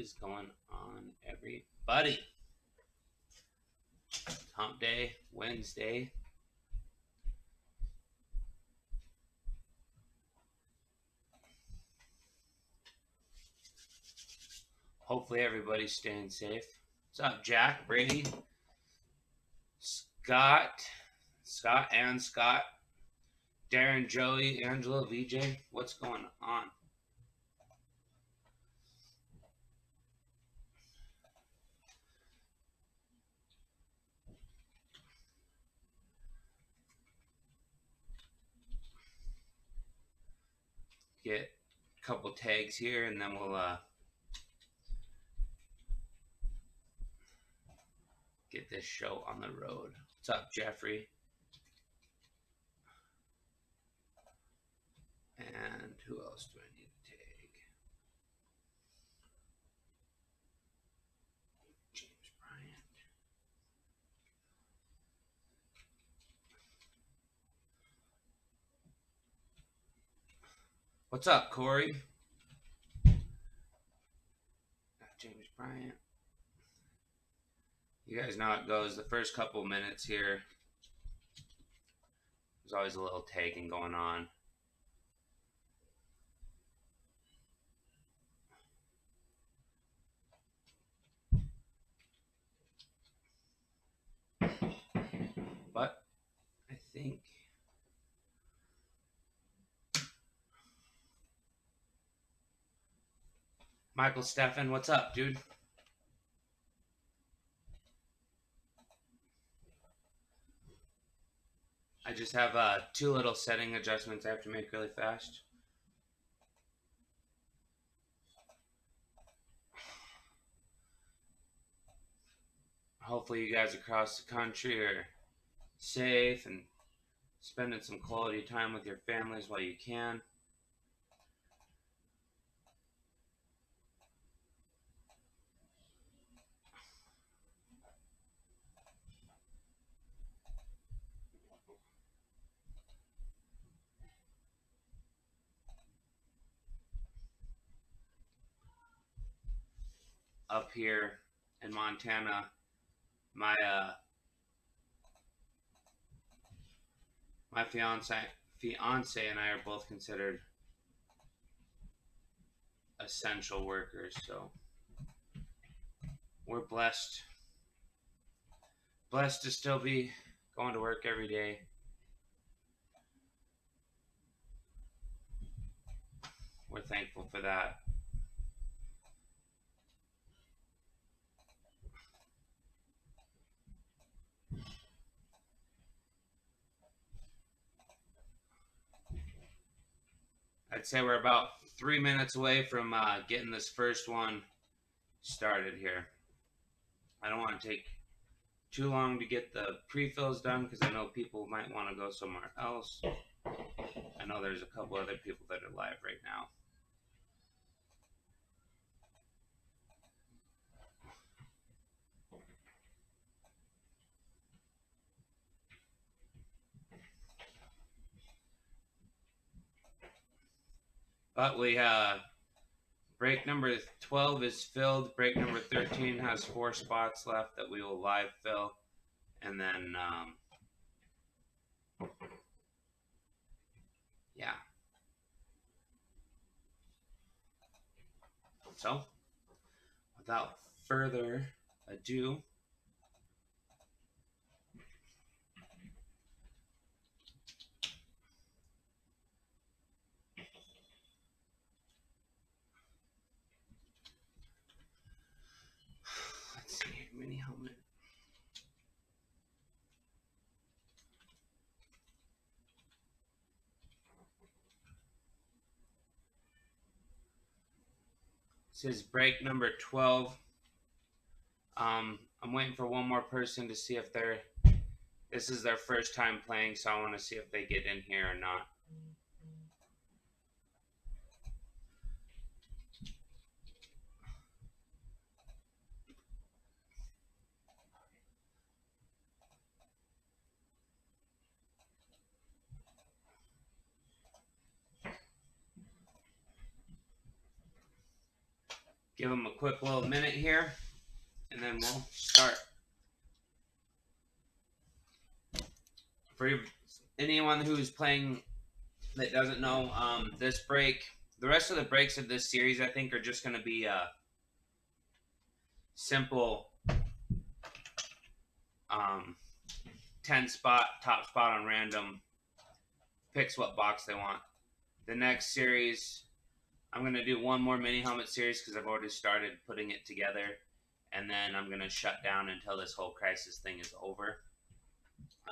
Is going on, everybody? Hump Day, Wednesday. Hopefully, everybody's staying safe. What's up, Jack, Brady, Scott, Scott, and Scott, Darren, Joey, Angela, VJ? What's going on? Get a couple tags here and then we'll uh, get this show on the road. What's up, Jeffrey? And who else do I need to tag? James Bryant. What's up, Corey? James Bryant. You guys know how it goes. The first couple minutes here, there's always a little tagging going on. But I think Michael Steffen, what's up, dude? I just have uh, two little setting adjustments I have to make really fast. Hopefully, you guys across the country are safe and spending some quality time with your families while you can. Up here in Montana, my uh, my fiance fiance and I are both considered essential workers, so we're blessed blessed to still be going to work every day. We're thankful for that. I'd say we're about three minutes away from uh, getting this first one started here. I don't want to take too long to get the pre-fills done because I know people might want to go somewhere else. I know there's a couple other people that are live right now. But we uh break number 12 is filled. Break number 13 has four spots left that we will live fill. And then um yeah. So, without further ado, mini helmet. This is break number 12. Um, I'm waiting for one more person to see if they're, this is their first time playing, so I want to see if they get in here or not. Give them a quick little minute here, and then we'll start. For anyone who's playing that doesn't know, um, this break, the rest of the breaks of this series, I think, are just going to be uh, simple um, 10 spot, top spot on random, picks what box they want. The next series, I'm going to do one more mini helmet series because I've already started putting it together. And then I'm going to shut down until this whole crisis thing is over.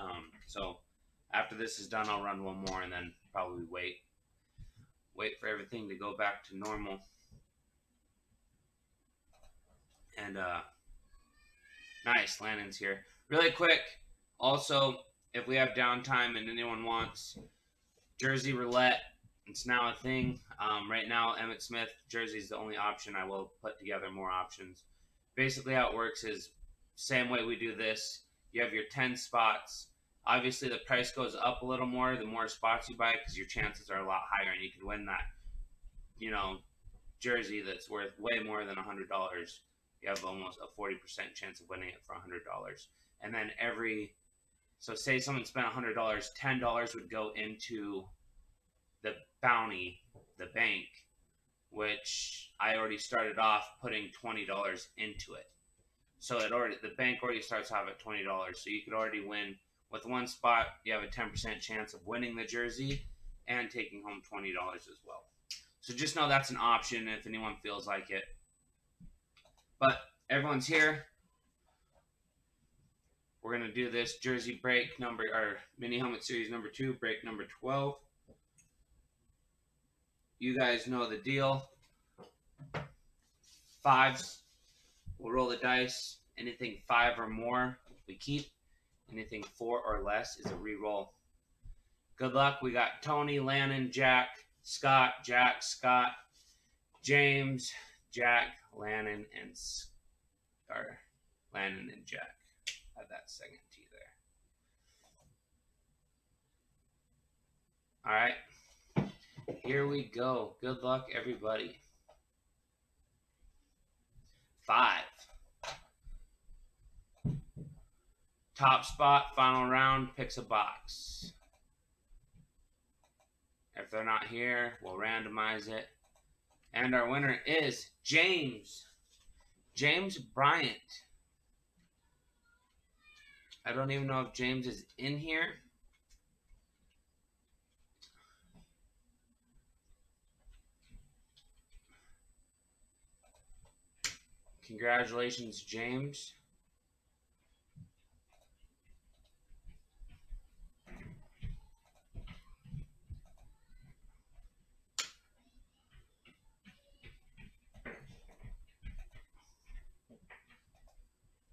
Um, so after this is done, I'll run one more and then probably wait. Wait for everything to go back to normal. And uh, nice, Lannon's here. Really quick, also, if we have downtime and anyone wants Jersey Roulette, it's now a thing. Um, right now, Emmitt Smith Jersey is the only option. I will put together more options. Basically, how it works is same way we do this. You have your 10 spots. Obviously, the price goes up a little more the more spots you buy because your chances are a lot higher and you can win that, you know, jersey that's worth way more than $100. You have almost a 40% chance of winning it for $100 and then every so say someone spent $100 $10 would go into the bounty the bank which i already started off putting $20 into it. So it already the bank already starts off at $20 so you could already win. With one spot you have a 10% chance of winning the jersey and taking home $20 as well. So just know that's an option if anyone feels like it. But everyone's here. We're to do this jersey break number, or mini helmet series number two, break number 12. You guys know the deal. Fives, we'll roll the dice. Anything five or more, we keep. Anything four or less is a re-roll. Good luck. We got Tony, Lannon, Jack, Scott, Jack, Scott, James, Jack, Lannon, and or Lannon and Jack Had that second T there. All right, here we go. Good luck, everybody. Five. Top spot, final round, picks a box. If they're not here, we'll randomize it. And our winner is James. James Bryant. I don't even know if James is in here. Congratulations, James.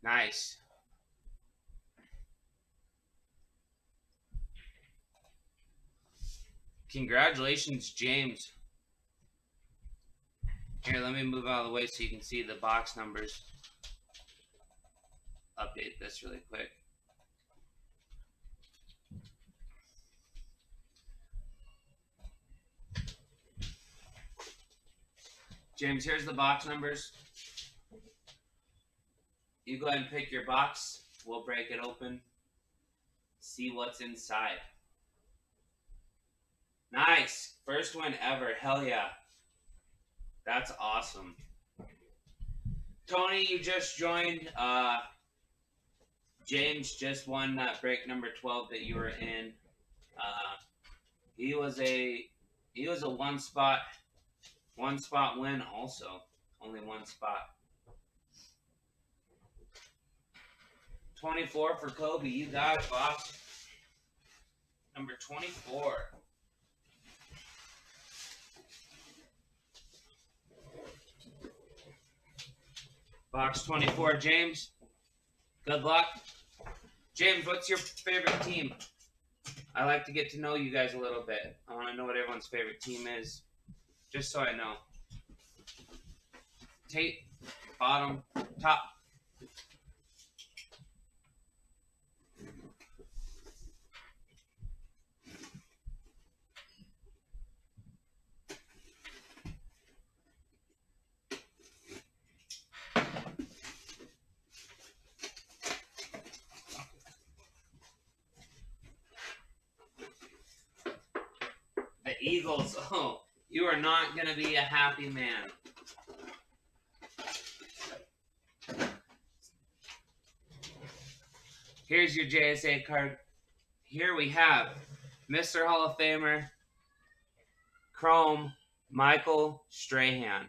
Nice. Congratulations, James. Here, let me move out of the way so you can see the box numbers. Update this really quick. James, here's the box numbers. You go ahead and pick your box. We'll break it open. See what's inside. Nice. First one ever. Hell yeah. That's awesome. Tony, you just joined. Uh, James just won that break number 12 that you were in. Uh, he was a he was a one spot one spot win also. Only one spot. 24 for Kobe. You got it, boss. Number 24. Box 24, James. Good luck. James, what's your favorite team? I like to get to know you guys a little bit. I want to know what everyone's favorite team is, just so I know. Tape, bottom, top. Eagles. Oh, you are not going to be a happy man. Here's your JSA card. Here we have Mr. Hall of Famer, Chrome, Michael Strahan.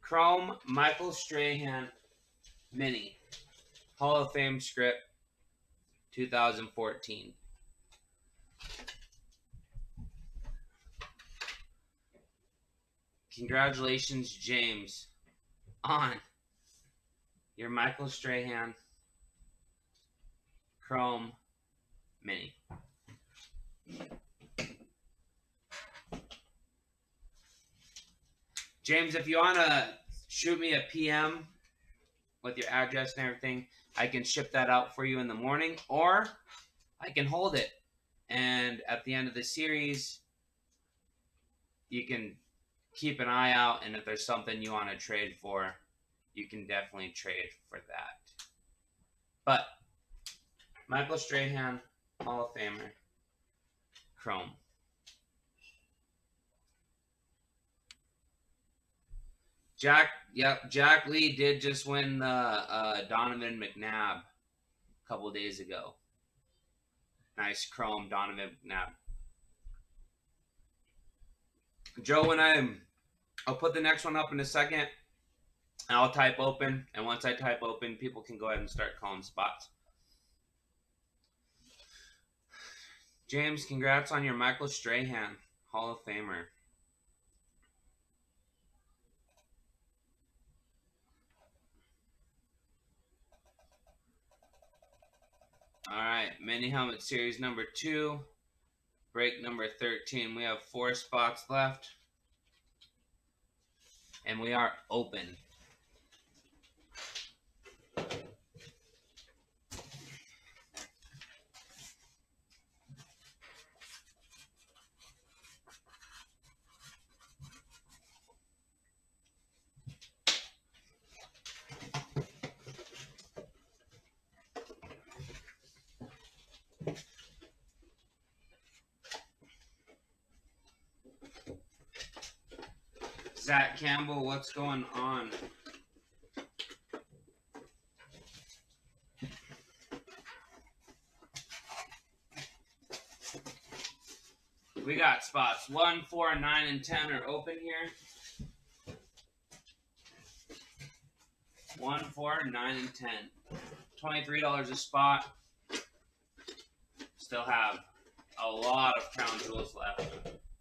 Chrome, Michael Strahan, Mini. Hall of Fame script, 2014. Congratulations, James, on your Michael Strahan Chrome Mini. James, if you want to shoot me a PM with your address and everything, I can ship that out for you in the morning, or I can hold it. And at the end of the series, you can keep an eye out. And if there's something you want to trade for, you can definitely trade for that. But Michael Strahan, Hall of Famer, Chrome. Jack, yep, Jack Lee did just win the uh, Donovan McNabb a couple days ago. Nice chrome Donovan McNabb. Joe, and I, I'll put the next one up in a second. And I'll type open, and once I type open, people can go ahead and start calling spots. James, congrats on your Michael Strahan Hall of Famer. All right, mini helmet series number two, break number 13. We have four spots left, and we are open. Zach Campbell, what's going on? We got spots one, four, nine, and ten are open here. One, four, nine, and ten. Twenty-three dollars a spot. Still have a lot of crown jewels left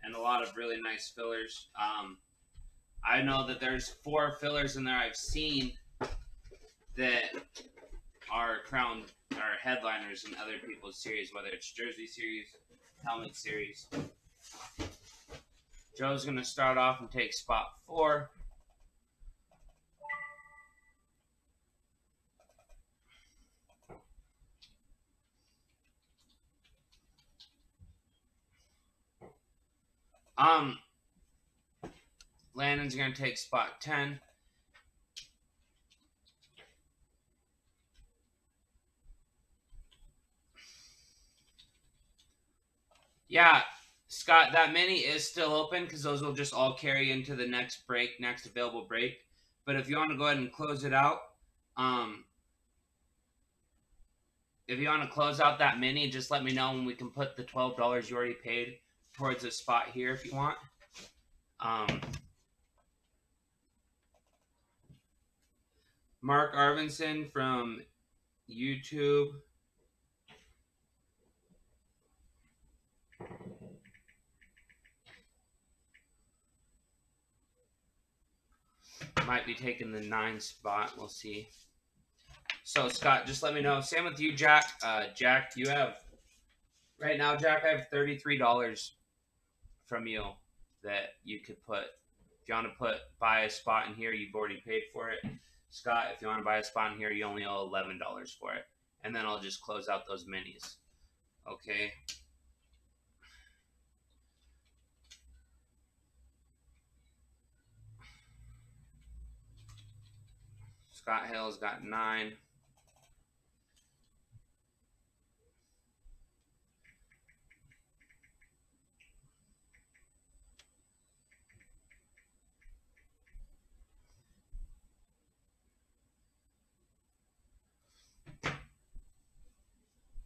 and a lot of really nice fillers. Um, I know that there's four fillers in there I've seen that are crown are headliners in other people's series, whether it's jersey series, helmet series. Joe's gonna start off and take spot four. Um, Landon's going to take spot 10. Yeah, Scott, that mini is still open because those will just all carry into the next break, next available break. But if you want to go ahead and close it out, um, if you want to close out that mini, just let me know and we can put the $12 you already paid towards a spot here if you want. Um, Mark Arvinson from YouTube. Might be taking the nine spot. We'll see. So Scott, just let me know. Same with you, Jack. Uh, Jack, you have right now, Jack. I have thirty-three dollars from you that you could put. If you want to put buy a spot in here, you've already paid for it. Scott, if you want to buy a spawn here, you only owe $11 for it. And then I'll just close out those minis. Okay. Scott Hale's got nine.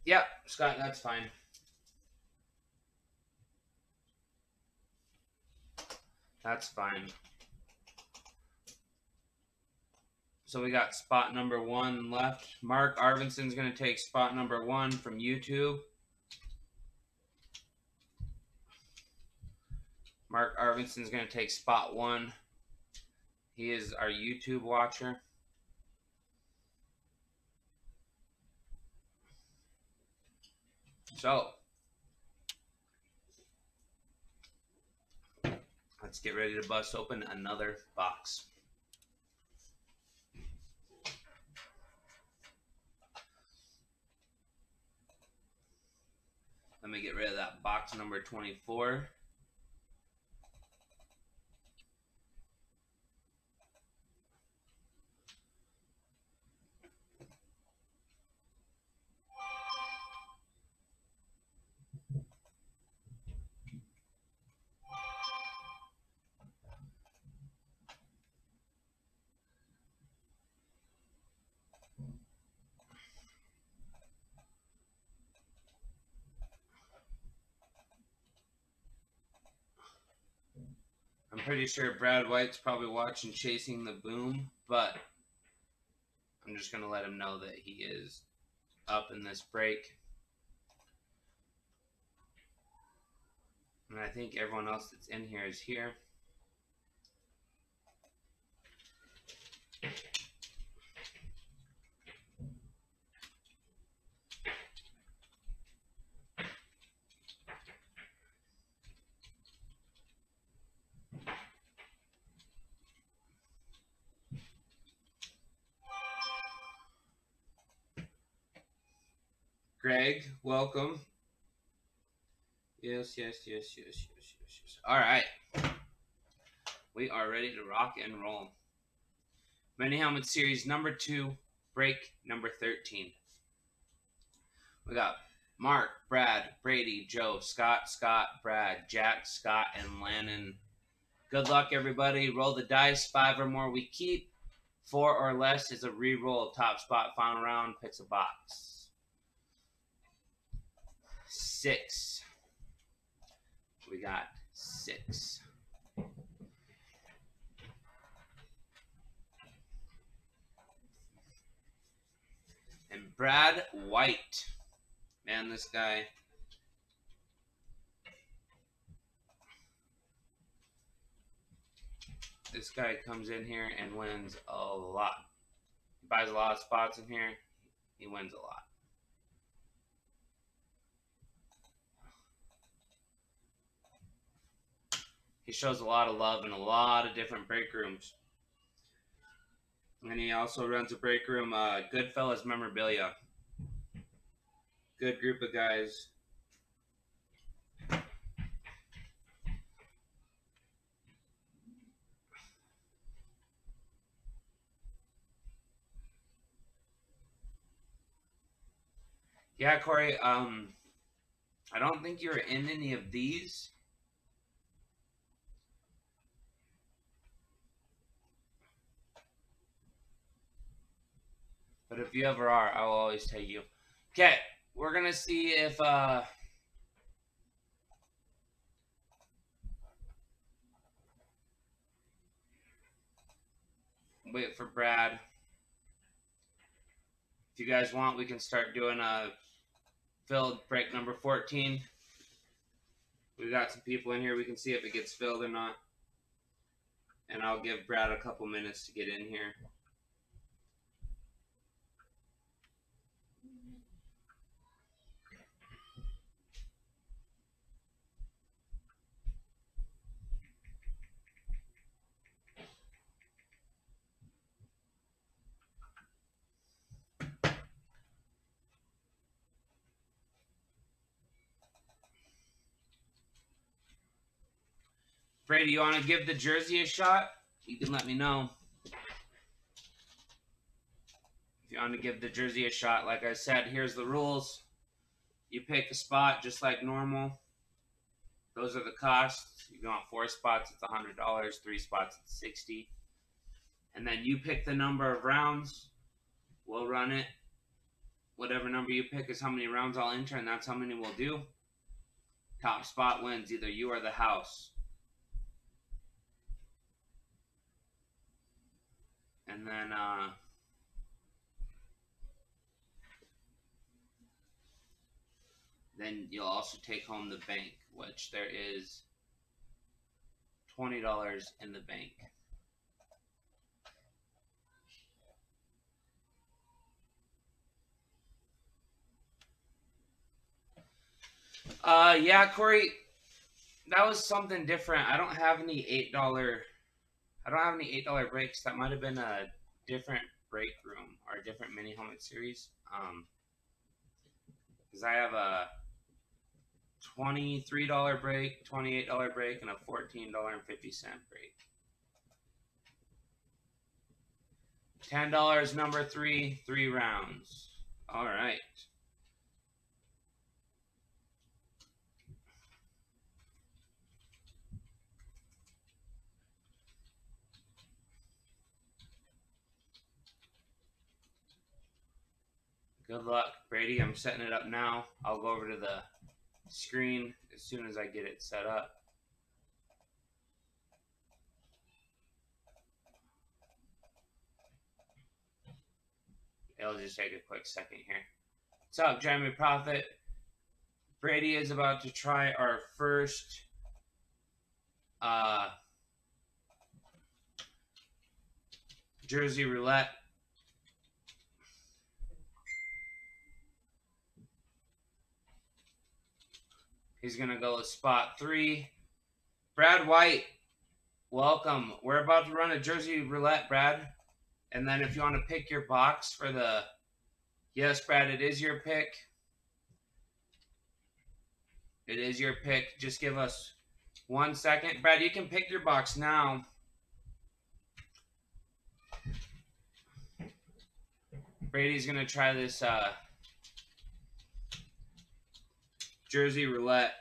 Yep, Scott, that's fine. That's fine. So we got spot number one left. Mark Arvinson's going to take spot number one from YouTube. Mark Arvinson's going to take spot one. He is our YouTube watcher. So, let's get ready to bust open another box. Let me get rid of that box number 24. Pretty sure Brad White's probably watching Chasing the Boom, but I'm just going to let him know that he is up in this break. And I think everyone else that's in here is here. Welcome. Yes, yes, yes, yes, yes, yes, yes. All right. We are ready to rock and roll. Mini Helmet Series number two, break number 13. We got Mark, Brad, Brady, Joe, Scott, Scott, Brad, Jack, Scott, and Lannon. Good luck, everybody. Roll the dice. Five or more we keep. Four or less is a re-roll. Top spot, final round, picks a box six. We got six. And Brad White. Man, this guy. This guy comes in here and wins a lot. He buys a lot of spots in here. He wins a lot. He shows a lot of love in a lot of different break rooms. And he also runs a break room, uh, Goodfellas Memorabilia. Good group of guys. Yeah, Corey. Um, I don't think you're in any of these. But if you ever are, I will always take you. Okay, we're gonna see if uh wait for Brad. If you guys want, we can start doing a filled break number 14. We got some people in here. We can see if it gets filled or not. And I'll give Brad a couple minutes to get in here. Brady, you want to give the jersey a shot? You can let me know. If you want to give the jersey a shot, like I said, here's the rules. You pick a spot just like normal. Those are the costs. If you want four spots, it's $100. Three spots, it's 60 And then you pick the number of rounds. We'll run it. whatever number you pick is how many rounds I'll enter, and that's how many we'll do. Top spot wins, either you or the house. And then, uh, then you'll also take home the bank, which there is $20 in the bank. Uh, yeah, Corey, that was something different. I don't have any eight dollar. I don't have any eight dollar breaks. That might have been a different break room or a different mini helmet series. Um, because I have a twenty-three dollar break, twenty-eight dollar break, and a fourteen dollar and fifty cent break. Ten dollars, number three, three rounds. All right. Good luck, Brady. I'm setting it up now. I'll go over to the screen as soon as I get it set up. It'll just take a quick second here. What's up, Jeremy Prophet? Brady is about to try our first uh, Jersey roulette He's going to go with spot three. Brad White, welcome. We're about to run a Jersey roulette, Brad. And then if you want to pick your box for the. Yes, Brad, it is your pick. It is your pick. Just give us one second. Brad, you can pick your box now. Brady's going to try this uh, Jersey roulette.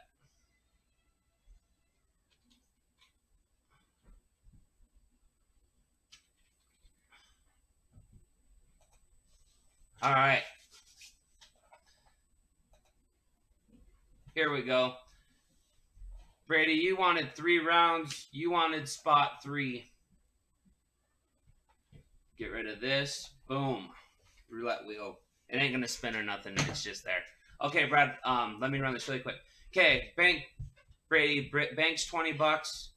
All right. Here we go. Brady, you wanted three rounds. You wanted spot three. Get rid of this. Boom. Roulette wheel. It ain't going to spin or nothing. It's just there. Okay, Brad. Um, let me run this really quick. Okay, bank Brady. Bank's twenty bucks.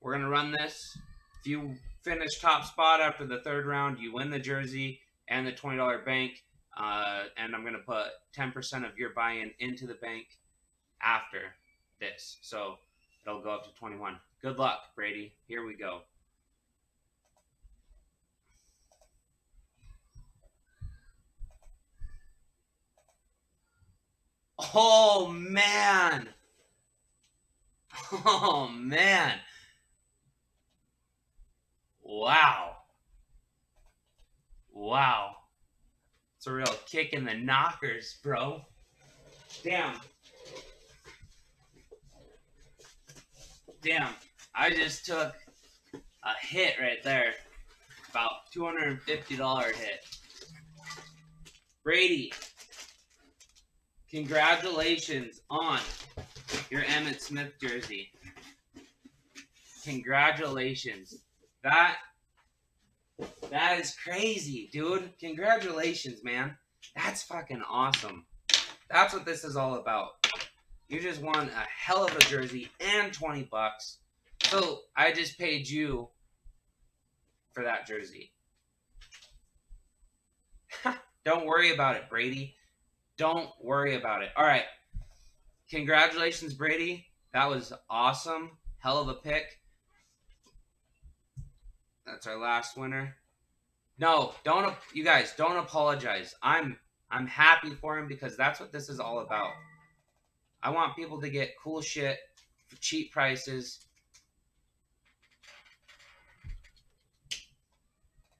We're gonna run this. If you finish top spot after the third round, you win the jersey and the twenty dollar bank. Uh, and I'm gonna put ten percent of your buy-in into the bank after this, so it'll go up to twenty one. Good luck, Brady. Here we go. Oh man. Oh man. Wow. Wow. It's a real kick in the knockers, bro. Damn. Damn. I just took a hit right there. About $250 hit. Brady, Congratulations on your Emmitt Smith jersey. Congratulations. That that is crazy, dude. Congratulations, man. That's fucking awesome. That's what this is all about. You just won a hell of a jersey and 20 bucks. So I just paid you for that jersey. Don't worry about it, Brady. Don't worry about it. All right. Congratulations, Brady. That was awesome. Hell of a pick. That's our last winner. No, don't you guys don't apologize. I'm I'm happy for him because that's what this is all about. I want people to get cool shit for cheap prices.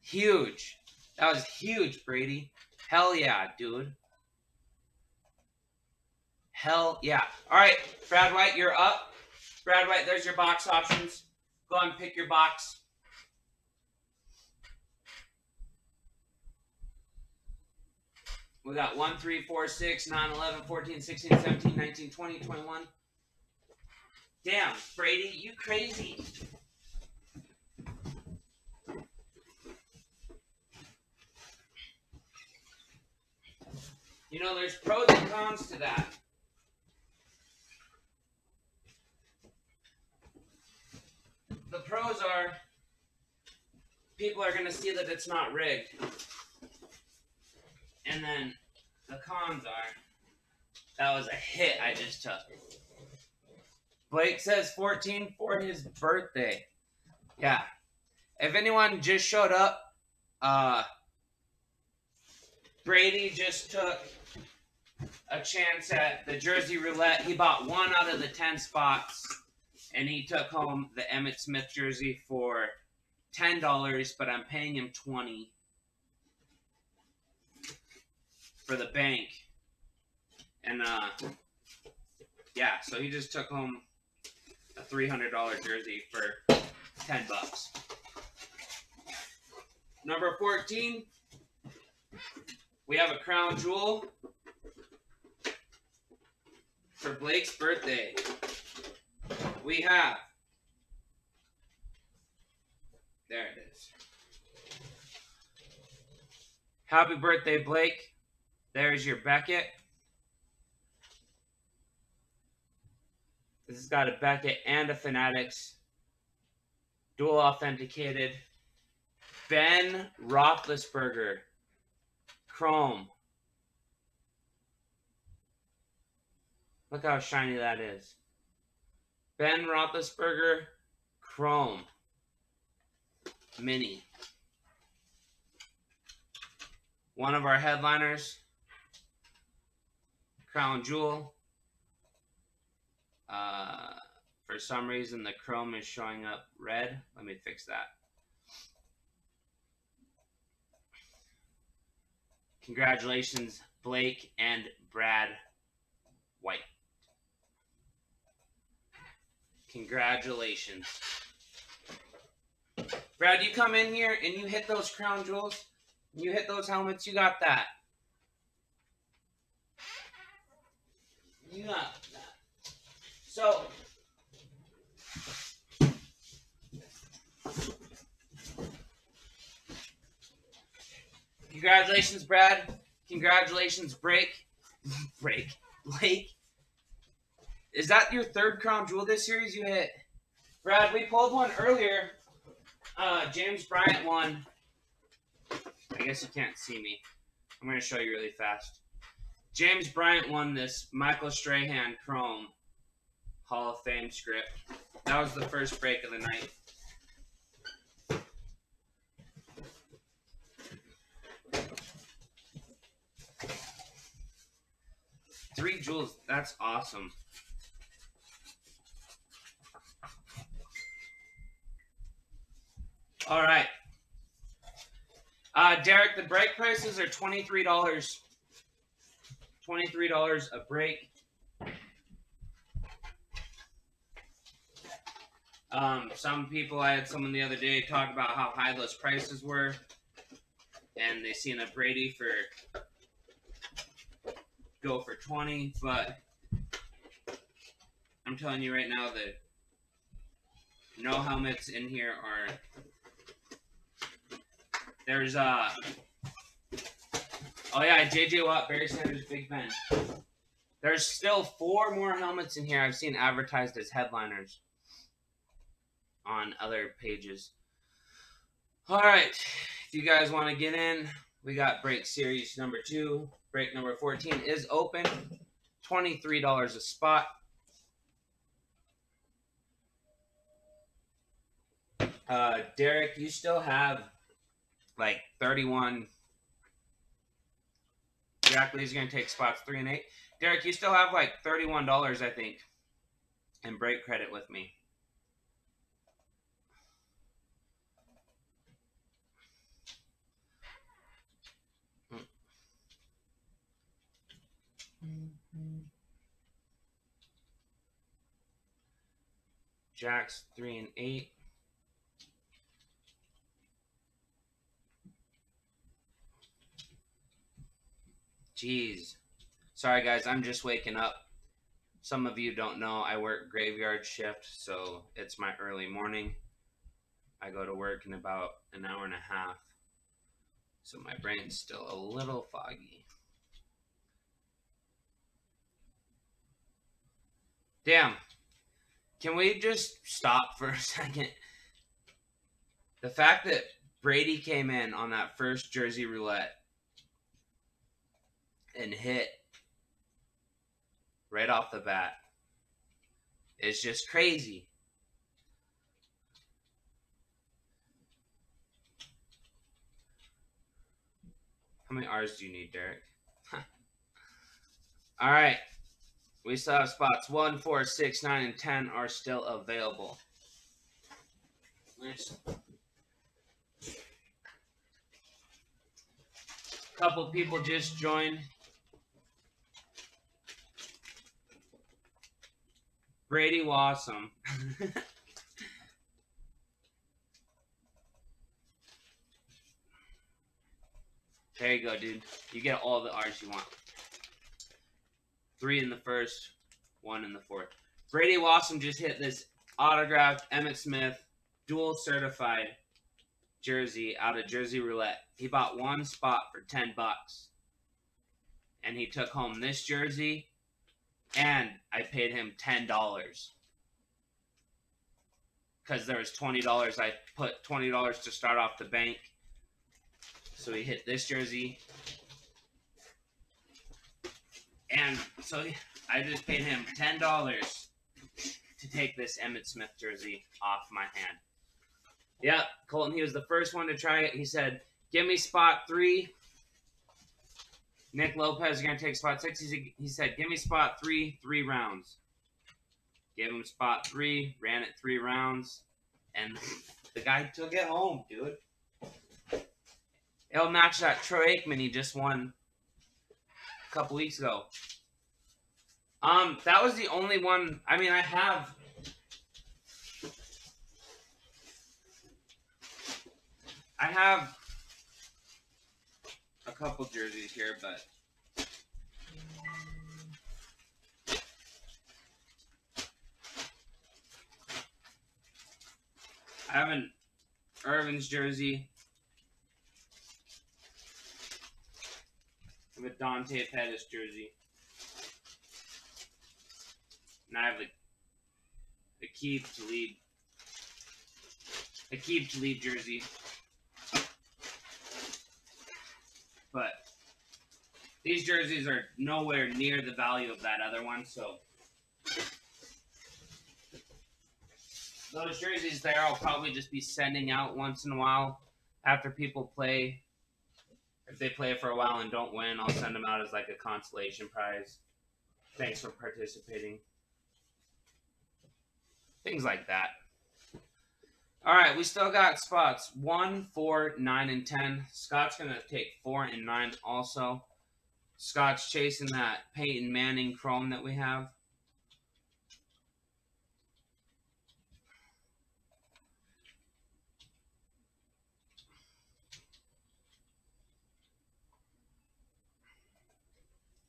Huge. That was huge, Brady. Hell yeah, dude. Hell yeah. All right, Brad White, you're up. Brad White, there's your box options. Go and pick your box. We got 1, 3, 4, 6, 9, 11, 14, 16, 17, 19, 20, 21. Damn, Brady, you crazy. You know, there's pros and cons to that. The pros are people are going to see that it's not rigged. And then the cons are that was a hit I just took. Blake says 14 for his birthday. Yeah. If anyone just showed up, uh, Brady just took a chance at the Jersey Roulette. He bought one out of the 10 spots, and he took home the Emmitt Smith jersey for $10, but I'm paying him 20 for the bank. And, uh, yeah, so he just took home a $300 jersey for 10 bucks. Number 14, we have a crown jewel for Blake's birthday. We have, there it is. Happy birthday, Blake. There's your Beckett. This has got a Beckett and a Fanatics. Dual authenticated. Ben Roethlisberger. Chrome. Look how shiny that is. Ben Roethlisberger. Chrome. Mini. One of our headliners. Crown Jewel. Uh, for some reason, the chrome is showing up red. Let me fix that. Congratulations, Blake and Brad White. Congratulations. Brad, you come in here and you hit those crown jewels, you hit those helmets, you got that. You got that. So, congratulations, Brad. Congratulations, Break. Break. Blake. Is that your third crown jewel this series you hit? Brad, we pulled one earlier. Uh, James Bryant won. I guess you can't see me. I'm going to show you really fast. James Bryant won this Michael Strahan Chrome Hall of Fame script. That was the first break of the night. Three jewels, that's awesome. All right. Uh, Derek, the break prices are $23. $23 a break. Um, some people, I had someone the other day talk about how high those prices were, and they seen a Brady for go for 20, but I'm telling you right now that no helmets in here are there's uh oh yeah, JJ Watt, Barry Sanders, Big Ben. There's still four more helmets in here I've seen advertised as headliners on other pages. All right, if you guys want to get in, we got break series number two. Break number 14 is open. $23 a spot. Uh, Derek, you still have like 31. Jack Lee's going to take spots three and eight. Derek, you still have like $31, I think, in break credit with me. Jacks three and eight. Jeez. Sorry, guys. I'm just waking up. Some of you don't know I work graveyard shift, so it's my early morning. I go to work in about an hour and a half, so my brain's still a little foggy. Damn. Can we just stop for a second? The fact that Brady came in on that first jersey roulette and hit right off the bat is just crazy. How many R's do you need, Derek? All right. We still have spots 1, 4, 6, 9, and 10 are still available. Nice. Couple people just joined. Brady Wassum. there you go, dude. You get all the R's you want. Three in the first, one in the fourth. Brady Wassum just hit this autographed Emmitt Smith dual certified jersey out of Jersey Roulette. He bought one spot for 10 bucks. And he took home this jersey and I paid him $10. Cuz there was $20 I put $20 to start off the bank. So he hit this jersey. And so I just paid him $10 to take this Emmitt Smith jersey off my hand. Yep, Colton, he was the first one to try it. He said, Give me spot three. Nick Lopez is going to take spot six. He, he said, Give me spot three, three rounds. Gave him spot three, ran it three rounds, and the guy took it home, dude. It'll match that Troy Aikman he just won a couple weeks ago. Um, that was the only one. I mean, I have I have couple jerseys here, but I have an Irvin's jersey. I have a Dante Pettis jersey. And I have a Aqib Talib. Aqib Talib jersey. but these jerseys are nowhere near the value of that other one, so those jerseys there I'll probably just be sending out once in a while after people play. If they play for a while and don't win, I'll send them out as like a consolation prize. Thanks for participating. Things like that. All right, we still got spots one, four, nine, and ten. Scott's gonna take four and nine also. Scott's chasing that Peyton Manning chrome that we have.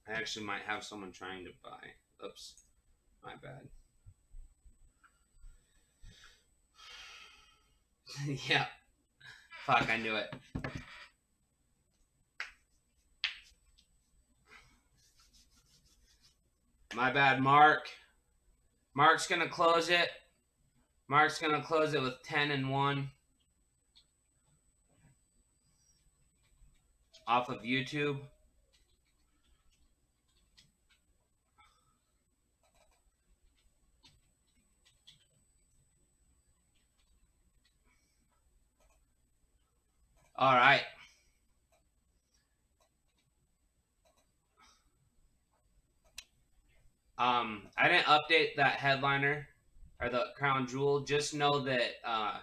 I actually might have someone trying to buy. Oops, my bad. yeah. Fuck, I knew it. My bad, Mark. Mark's going to close it. Mark's going to close it with 10 and 1. Off of YouTube. All right. Um, I didn't update that headliner or the crown jewel. Just know that uh,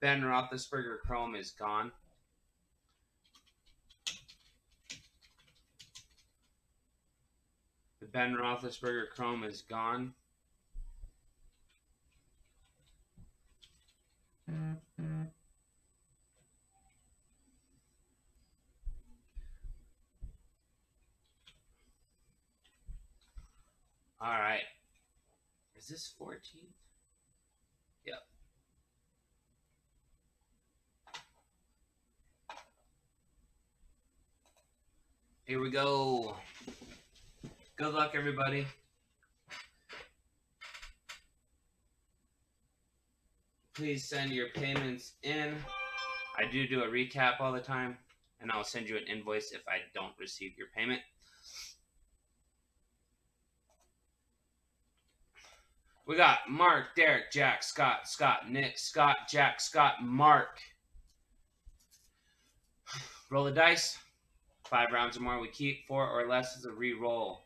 Ben Roethlisberger Chrome is gone. The Ben Roethlisberger Chrome is gone. Mm-hmm. All right. Is this 14? Yep. Here we go. Good luck, everybody. Please send your payments in. I do do a recap all the time, and I'll send you an invoice if I don't receive your payment. We got Mark, Derek, Jack, Scott, Scott, Nick, Scott, Jack, Scott, Mark. Roll the dice. Five rounds or more we keep. Four or less is a re-roll.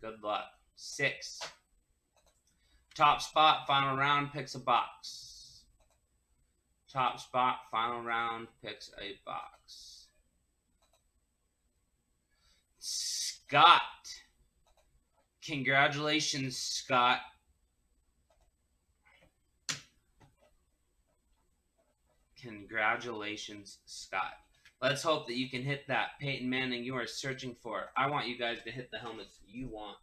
Good luck. Six. Top spot, final round, picks a box. Top spot, final round, picks a box. Scott. Congratulations, Scott. Congratulations, Scott. Let's hope that you can hit that Peyton Manning you are searching for. I want you guys to hit the helmets you want.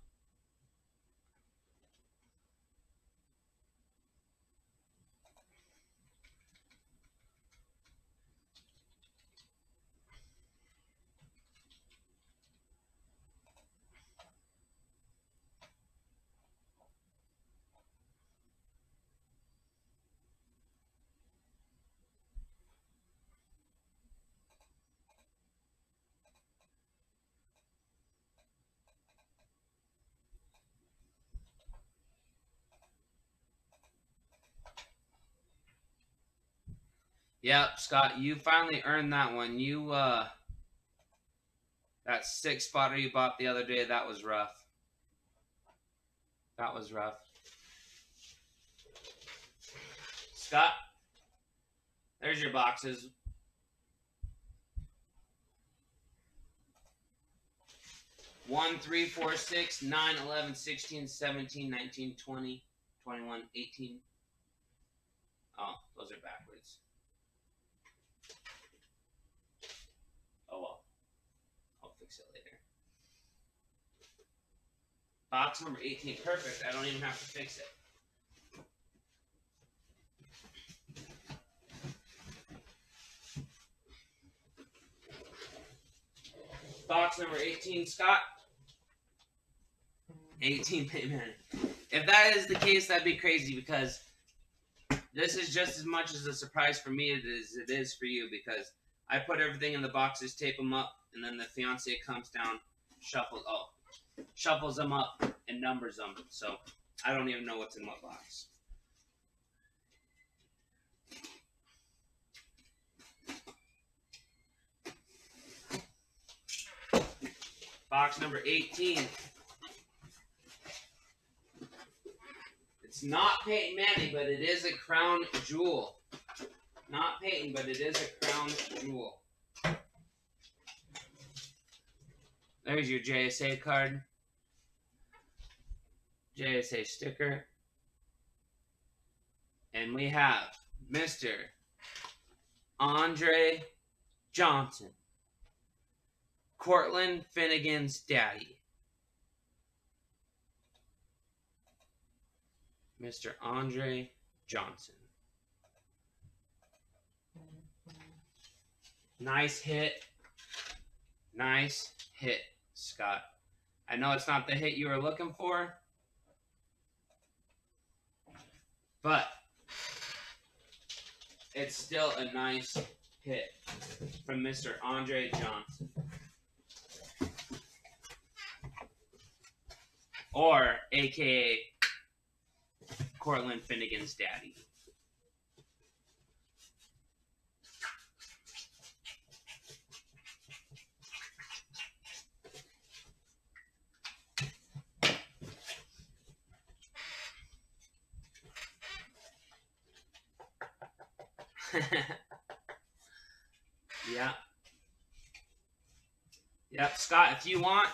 Yep, Scott, you finally earned that one. You uh that six spotter you bought the other day, that was rough. That was rough. Scott, there's your boxes. One, three, four, six, nine, eleven, sixteen, seventeen, nineteen, twenty, twenty-one, eighteen. Oh, those are backwards. Oh well. I'll fix it later. Box number 18. Perfect. I don't even have to fix it. Box number 18, Scott. 18 payment. If that is the case, that'd be crazy because this is just as much as a surprise for me as it is for you because I put everything in the boxes, tape them up, and then the fiance comes down, shuffles oh, shuffles them up and numbers them. So I don't even know what's in what box. Box number 18. It's not Peyton Manning, but it is a crown jewel. Not Peyton, but it is a crown jewel. There's your JSA card. JSA sticker. And we have Mr. Andre Johnson. Cortland Finnegan's daddy. Mr. Andre Johnson. Nice hit. Nice hit, Scott. I know it's not the hit you were looking for, but it's still a nice hit from Mr. Andre Johnson. Or AKA Cortland Finnegan's daddy. yeah. Yep, Scott, if you want,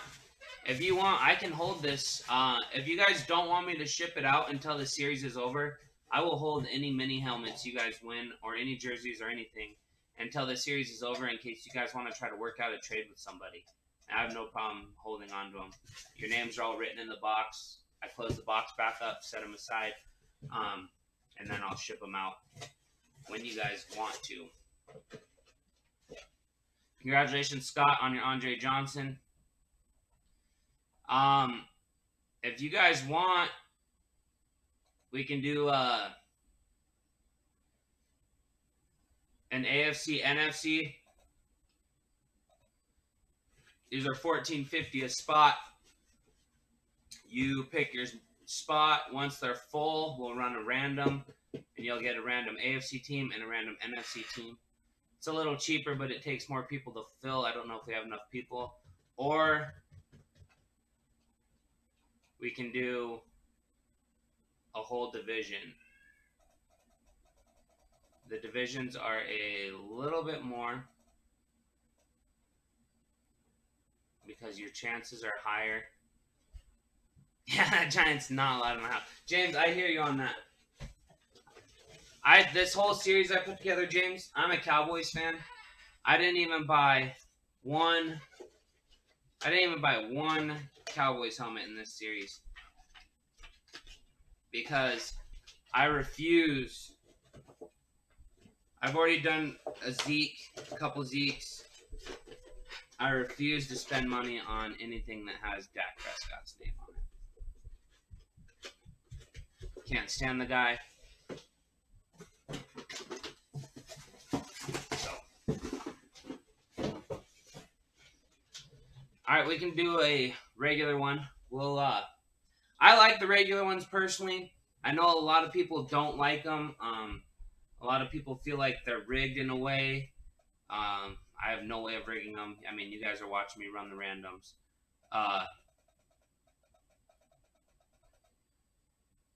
if you want, I can hold this. Uh, if you guys don't want me to ship it out until the series is over, I will hold any mini helmets you guys win or any jerseys or anything until the series is over in case you guys want to try to work out a trade with somebody. I have no problem holding on to them. Your names are all written in the box. I close the box back up, set them aside, um, and then I'll ship them out when you guys want to. Congratulations, Scott, on your Andre Johnson. Um, if you guys want, we can do uh, an AFC NFC. These are fourteen fifty a spot. You pick your spot. Once they're full, we'll run a random, and you'll get a random AFC team and a random NFC team. It's a little cheaper, but it takes more people to fill. I don't know if we have enough people. Or we can do a whole division. The divisions are a little bit more because your chances are higher. Yeah, Giant's not allowed in my house. James, I hear you on that. I this whole series I put together, James. I'm a Cowboys fan. I didn't even buy one. I didn't even buy one Cowboys helmet in this series because I refuse. I've already done a Zeke, a couple Zekes. I refuse to spend money on anything that has Dak Prescott's name on it. Can't stand the guy. All right, we can do a regular one. We'll uh I like the regular ones personally. I know a lot of people don't like them. Um a lot of people feel like they're rigged in a way. Um I have no way of rigging them. I mean, you guys are watching me run the randoms. Uh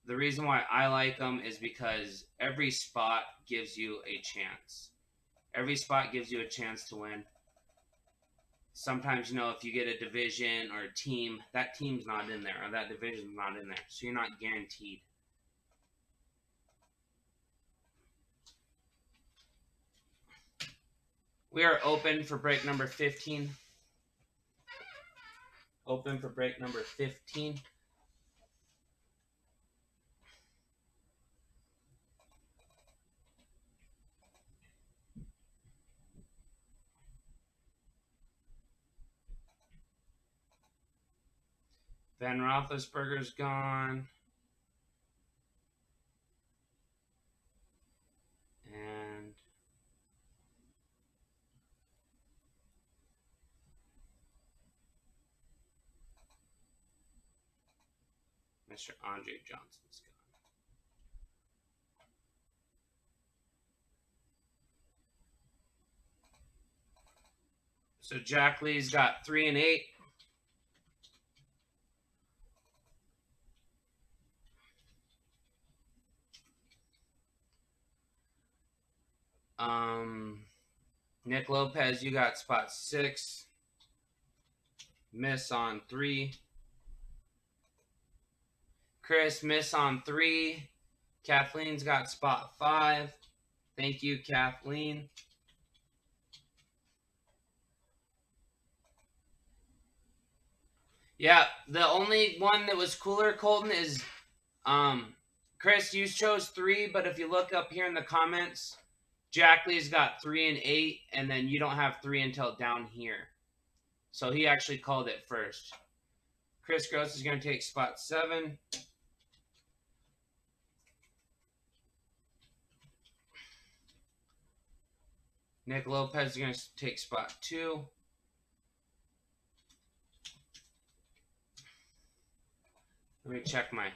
The reason why I like them is because every spot gives you a chance. Every spot gives you a chance to win sometimes you know if you get a division or a team that team's not in there or that division's not in there so you're not guaranteed. We are open for break number 15 open for break number 15 Ben Roethlisberger's gone. And Mr. Andre Johnson's gone. So Jack Lee's got three and eight. Um, Nick Lopez, you got spot six. Miss on three. Chris, miss on three. Kathleen's got spot five. Thank you, Kathleen. Yeah, the only one that was cooler, Colton, is um Chris, you chose three, but if you look up here in the comments, Jack Lee's got three and eight, and then you don't have three until down here. So he actually called it first. Chris Gross is going to take spot seven. Nick Lopez is going to take spot two. Let me check my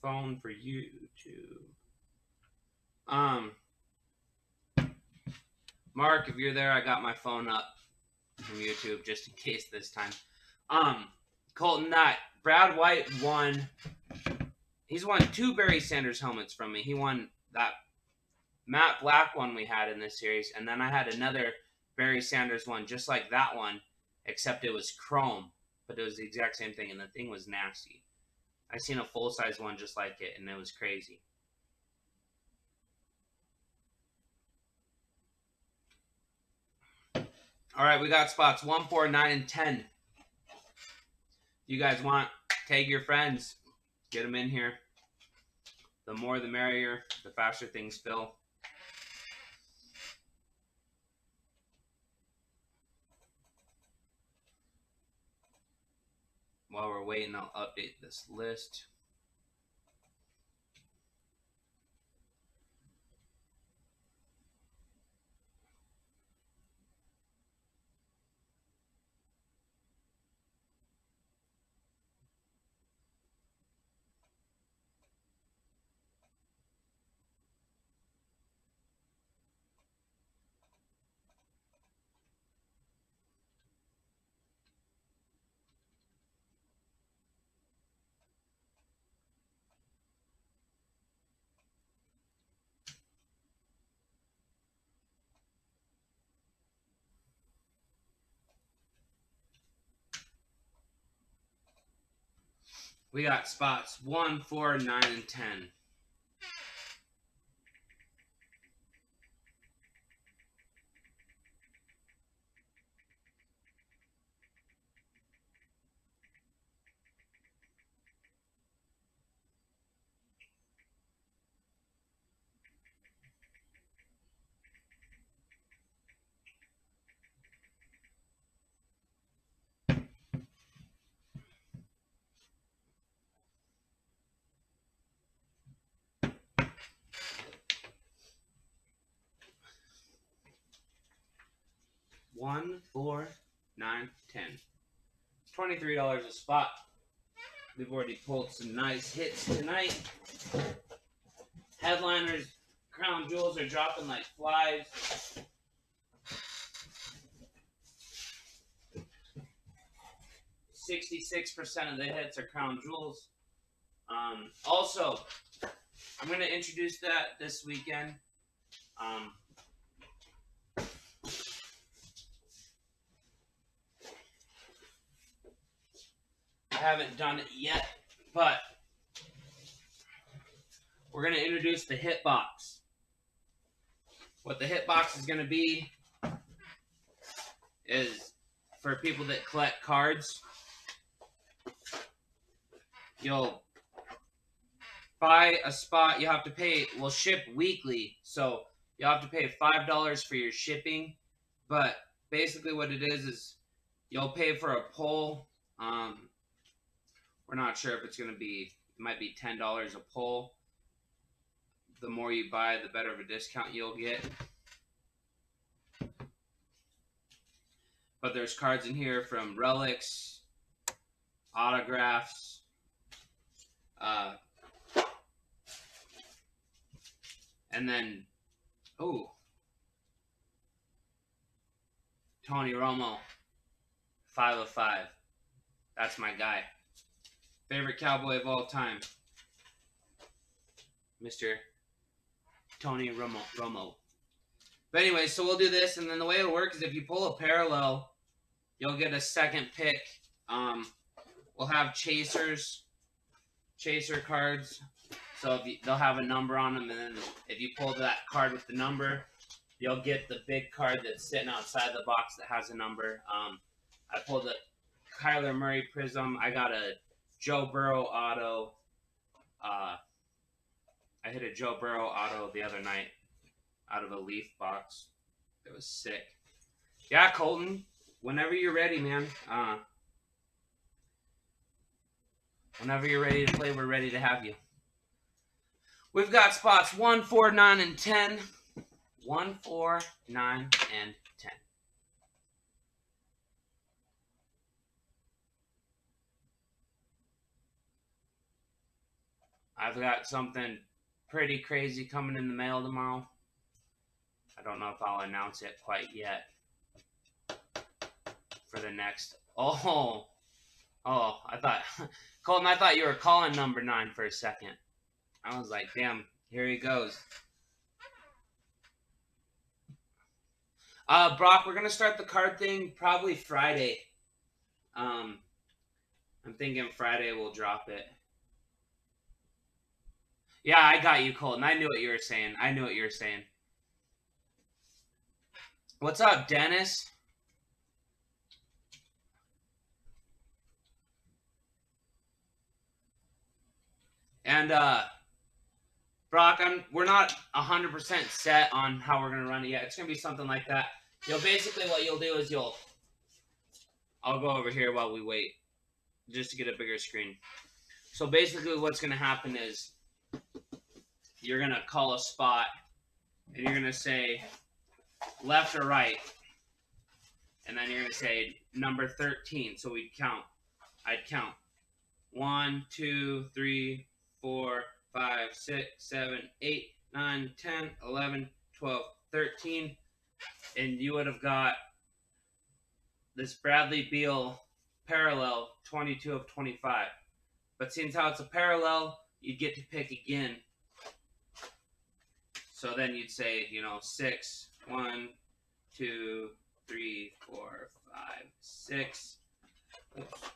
phone for YouTube. Um, Mark, if you're there, I got my phone up from YouTube just in case this time. Um, Colton Knight, Brad White won. He's won two Barry Sanders helmets from me. He won that Matt Black one we had in this series, and then I had another Barry Sanders one just like that one, except it was chrome, but it was the exact same thing, and the thing was nasty. I seen a full size one just like it, and it was crazy. All right, we got spots one, four, nine, and ten. You guys want tag your friends, get them in here. The more, the merrier. The faster things fill. While we're waiting, I'll update this list. We got spots one, four, nine, and ten. One, four, nine, ten. Twenty-three dollars a spot. We've already pulled some nice hits tonight. Headliners, crown jewels are dropping like flies. Sixty-six percent of the hits are crown jewels. Um, also, I'm going to introduce that this weekend. Um, haven't done it yet, but we're going to introduce the hitbox. What the hitbox is going to be is for people that collect cards. You'll buy a spot, you have to pay, will ship weekly, so you'll have to pay $5 for your shipping. But basically, what it is is you'll pay for a pull. Um, we're not sure if it's going to be, it might be $10 a pull. The more you buy, the better of a discount you'll get. But there's cards in here from relics, autographs, uh, and then, oh, Tony Romo, five of five. That's my guy. Favorite cowboy of all time, Mr. Tony Romo. Romo. But anyway, so we'll do this, and then the way it'll work is if you pull a parallel, you'll get a second pick. Um, we'll have chasers, chaser cards. So you, they'll have a number on them, and then if you pull that card with the number, you'll get the big card that's sitting outside the box that has a number. Um, I pulled a Kyler Murray Prizm. I got a Joe Burrow auto. Uh, I hit a Joe Burrow auto the other night out of a leaf box. It was sick. Yeah, Colton. Whenever you're ready, man. Uh, whenever you're ready to play, we're ready to have you. We've got spots 1, 4, 9, and 10. 1, 4, 9, and 10. I've got something pretty crazy coming in the mail tomorrow. I don't know if I'll announce it quite yet for the next. Oh, oh, I thought, Colton, I thought you were calling number nine for a second. I was like, damn, here he goes. Uh, Brock, we're gonna start the card thing probably Friday. Um, I'm thinking Friday we'll drop it. Yeah, I got you, Colton. I knew what you were saying. I knew what you were saying. What's up, Dennis? And uh Brock, I'm we're not hundred percent set on how we're gonna run it yet. It's gonna be something like that. You'll basically what you'll do is you'll I'll go over here while we wait just to get a bigger screen. So basically what's gonna happen is you're gonna call a spot and you're gonna say left or right. And then you're gonna say number 13. So we'd count. I'd count. One, two, three, four, five, six, seven, eight, nine, 10, 11, 12, 13. And you would have got this Bradley Beal parallel 22 of 25. But since how it's a parallel, you'd get to pick again. So then you'd say, you know, six, one, two, three, four, five, six. Oops.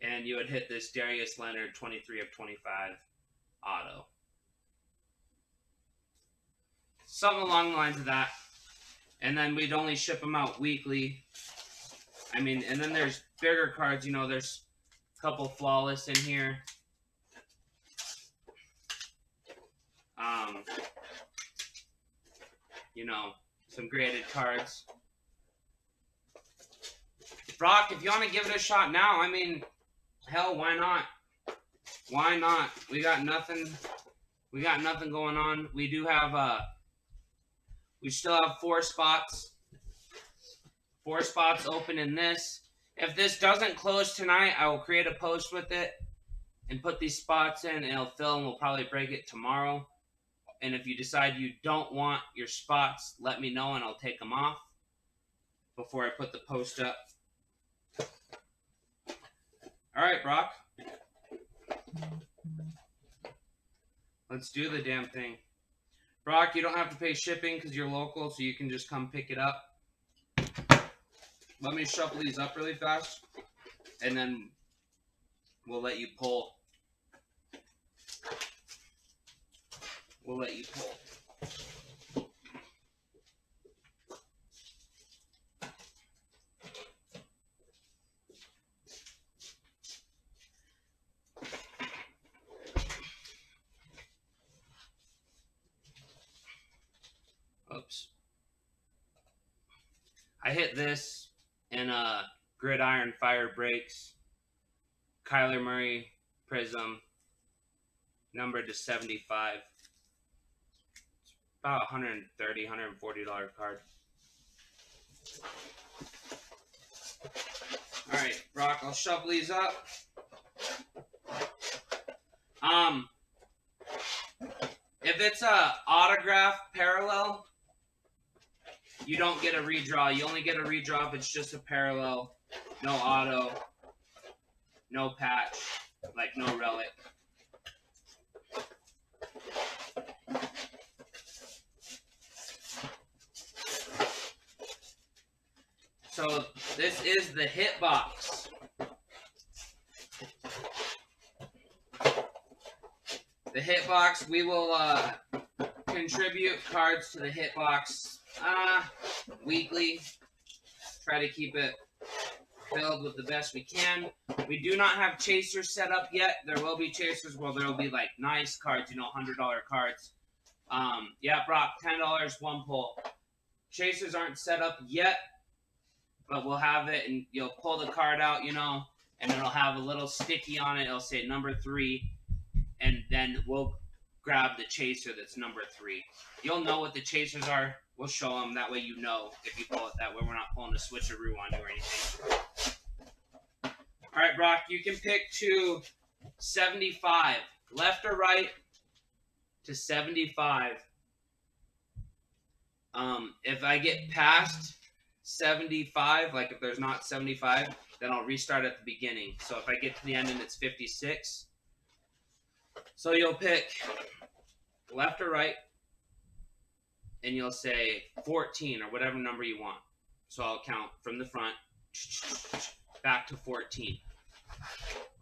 And you would hit this Darius Leonard 23 of 25 auto. Something along the lines of that. And then we'd only ship them out weekly. I mean, and then there's bigger cards, you know, there's a couple flawless in here. Um, you know, some graded cards. Brock, if you want to give it a shot now, I mean, hell, why not? Why not? We got nothing. We got nothing going on. We do have uh we still have four spots. Four spots open in this. If this doesn't close tonight, I will create a post with it and put these spots in and it'll fill and we'll probably break it tomorrow. And if you decide you don't want your spots, let me know and I'll take them off before I put the post up. All right, Brock. Let's do the damn thing. Brock, you don't have to pay shipping because you're local, so you can just come pick it up. Let me shuffle these up really fast, and then we'll let you pull. We'll let you pull. Oops. I hit this in a uh, gridiron fire breaks. Kyler Murray Prizm numbered to 75. About 130 140 dollar card. All right, Brock, I'll shuffle these up. Um, if it's a autograph parallel, you don't get a redraw. You only get a redraw if it's just a parallel, no auto, no patch, like no relic. So this is the hit box. The hit box, we will uh, contribute cards to the hit box uh, weekly. Try to keep it filled with the best we can. We do not have chasers set up yet. There will be chasers Well, there will be like nice cards, you know, $100 cards. Um, yeah, Brock, $10, one pull. Chasers aren't set up yet, but we'll have it and you'll pull the card out, you know, and it'll have a little sticky on it. It'll say number three, and then we'll grab the chaser that's number three. You'll know what the chasers are. We'll show them. That way you know if you pull it that way. We're not pulling a switcheroo on you or anything. All right, Brock, you can pick to 75. Left or right to 75. Um, if I get past 75, like if there's not 75, then I'll restart at the beginning. So if I get to the end and it's 56, so you'll pick left or right, and you'll say 14 or whatever number you want. So I'll count from the front back to 14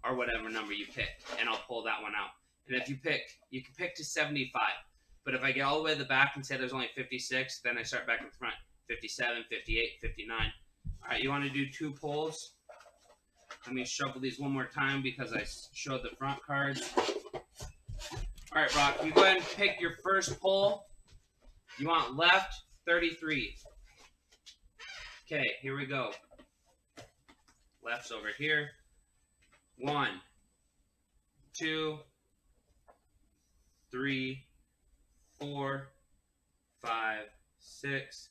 or whatever number you pick, and I'll pull that one out. And if you pick, you can pick to 75. But if I get all the way to the back and say there's only 56, then I start back in front. 57, 58, 59. All right, you want to do two pulls? Let me shuffle these one more time because I showed the front cards. All right, Brock, you go ahead and pick your first pull. You want left 33. Okay, here we go. Left's over here. One, two, three, four, five, six,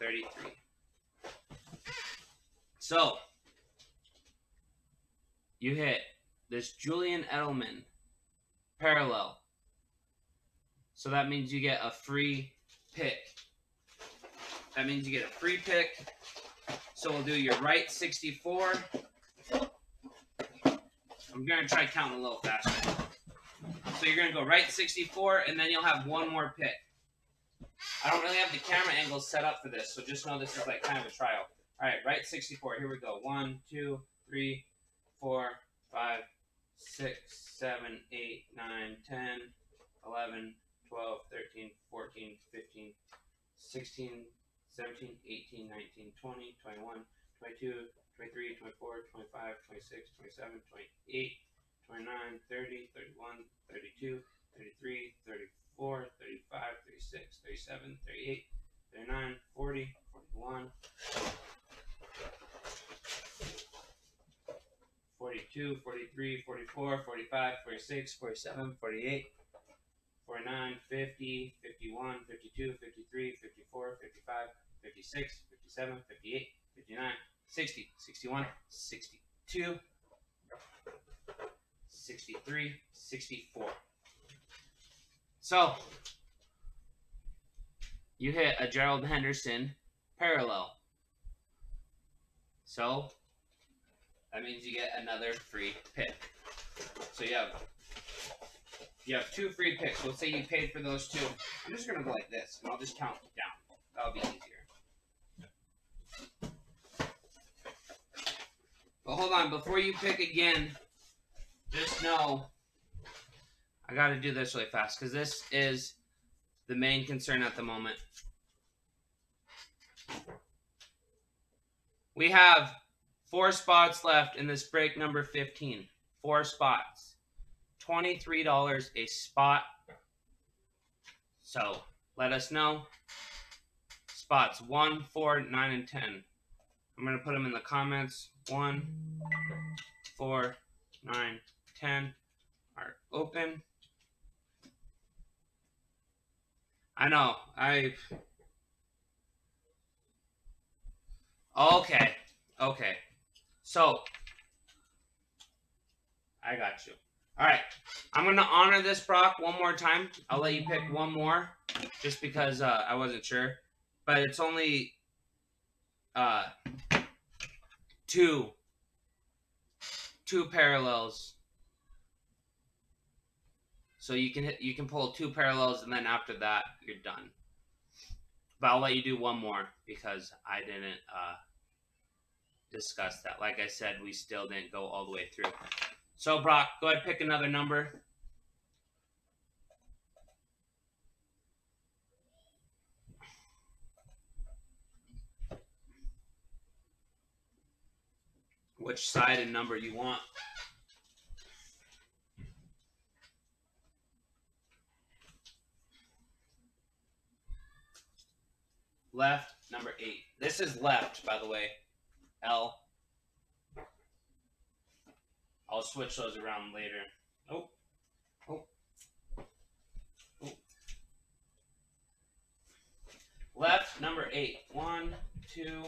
33. So, you hit this Julian Edelman parallel. So that means you get a free pick. That means you get a free pick. So we'll do your right 64. I'm going to try counting a little faster. So you're going to go right 64, and then you'll have one more pick. I don't really have the camera angles set up for this, so just know this is like kind of a trial. All right, right 64. Here we go. One, two, three, four, five, six, seven, eight, nine, 10, 11, 12, 13, 14, 15, 16, 17, 18, 19, 20, 21, 22, 23, 24, 25, 26, 27, 28, 29, 30, 31, 32, 33, 34, 35, 36, 37, 38, 39, 40, 41, 42, 43, 44, 45, 46, 47, 48, 49, 50, 51, 52, 53, 54, 55, 56, 57, 58, 59, 60, 61, 62, 63, 64. So, you hit a Gerald Henderson parallel. So, that means you get another free pick. So you have you have two free picks. Let's say you paid for those two. I'm just gonna go like this, and I'll just count down. That'll be easier. But hold on, before you pick again, just know I got to do this really fast because this is the main concern at the moment. We have four spots left in this break number 15. Four spots. $23 a spot. So let us know. Spots 1, 4, 9, and 10. I'm going to put them in the comments. 1, 4, 9, 10 are open. I know. I. Okay. Okay. So. I got you. All right. I'm going to honor this, Brock, one more time. I'll let you pick one more just because uh, I wasn't sure. But it's only uh, two. Two parallels. So you can you can pull two parallels, and then after that, you're done. But I'll let you do one more because I didn't uh, discuss that. Like I said, we still didn't go all the way through. So Brock, go ahead pick another number. Which side and number you want. Left, number eight. This is left, by the way. L. I'll switch those around later. Oh. Oh. Oh. Left, number eight. One, two,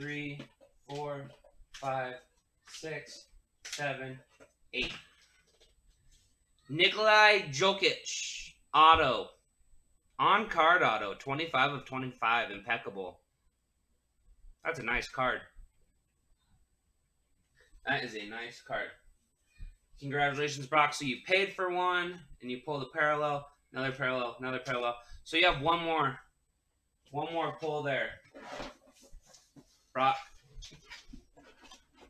three, four, five, six, seven, eight. Nikolai Jokic, auto. On card auto, 25 of 25, impeccable. That's a nice card. That is a nice card. Congratulations, Brock. So you paid for one and you pulled a parallel. Another parallel, another parallel. So you have one more, one more pull there. Brock.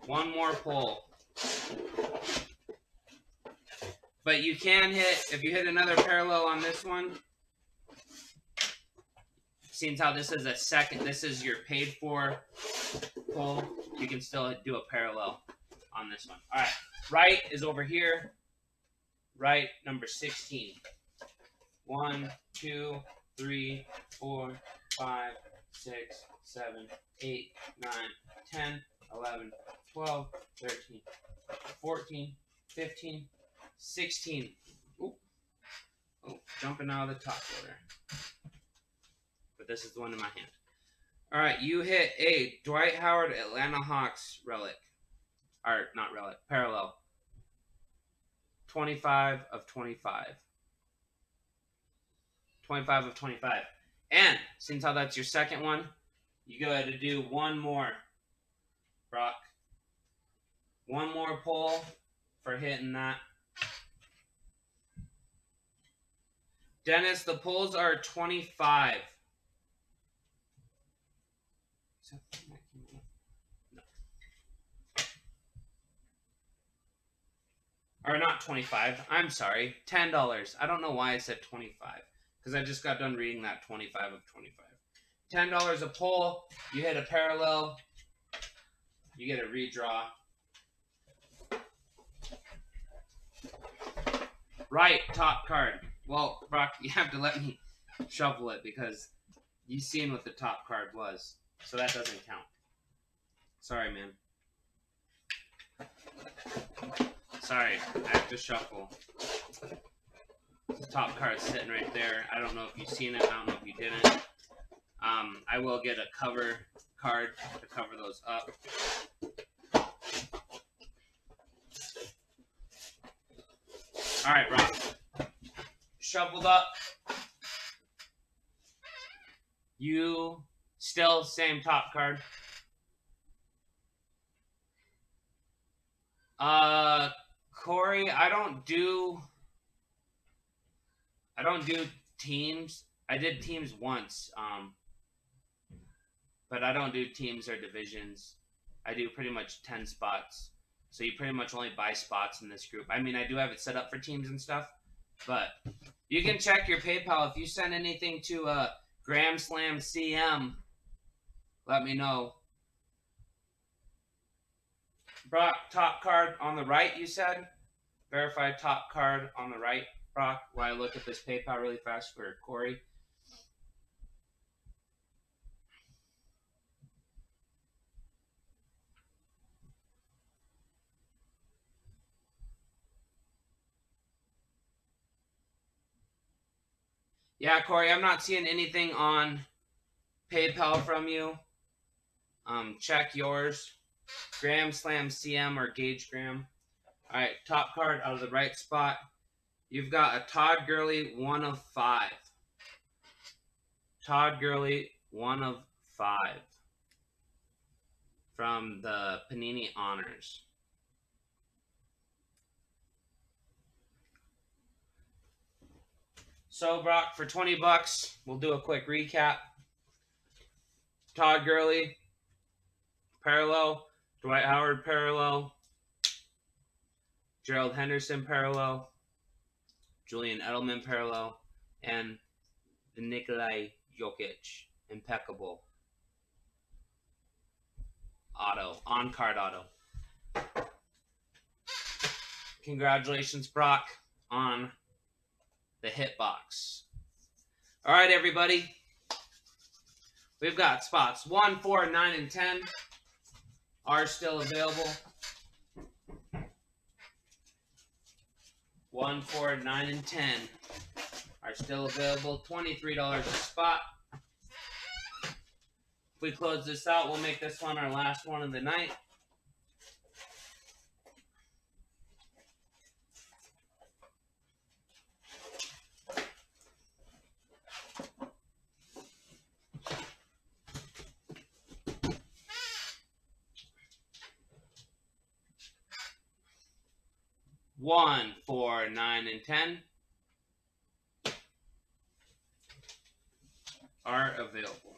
One more pull. But you can hit, if you hit another parallel on this one, seems how this is a second, this is your paid for pull, you can still do a parallel on this one. All right, right is over here. Right, number 16. One, two, three, four, five, six, seven, eight, nine, 10, 11, 12, 13, 14, 15, 16. Ooh. Oh, jumping out of the top order. But this is the one in my hand. All right, you hit a Dwight Howard Atlanta Hawks relic. Or, not relic, parallel. 25 of 25. 25 of 25. And since how that's your second one, you go ahead to do one more, Brock. One more pull for hitting that. Dennis, the pulls are 25. Or not 25. I'm sorry. $10. I don't know why I said 25. Because I just got done reading that 25 of 25. $10 a pull. You hit a parallel. You get a redraw. Right, top card. Well, Brock, you have to let me shuffle it because you've seen what the top card was. So that doesn't count. Sorry, man. Sorry, I have to shuffle. The top card is sitting right there. I don't know if you've seen it. I don't know if you didn't. Um, I will get a cover card to cover those up. All right, Rob. Shuffled up. You still same top card. Uh, Corey, I don't do. I don't do teams. I did teams once, um, but I don't do teams or divisions. I do pretty much ten spots. So you pretty much only buy spots in this group. I mean, I do have it set up for teams and stuff, but you can check your PayPal if you send anything to uh, Graham Slam CM. Let me know. Brock, top card on the right, you said? Verified top card on the right, Brock, while I look at this PayPal really fast for Corey. Yeah, Corey, I'm not seeing anything on PayPal from you. Um, check yours. Graham Slam CM or Gage Graham. All right, top card out of the right spot. You've got a Todd Gurley, one of five. Todd Gurley, one of five. From the Panini Honors. So, Brock, for 20 bucks, we'll do a quick recap. Todd Gurley, parallel. Dwight Howard parallel, Gerald Henderson parallel, Julian Edelman parallel, and the Nikolai Jokic impeccable auto, on card auto. Congratulations, Brock, on the hitbox. All right, everybody. We've got spots 1, 4, 9, and 10 are still available. One, four, nine, and ten are still available. $23 a spot. If we close this out, we'll make this one our last one of the night. One, four, nine, and ten. are available.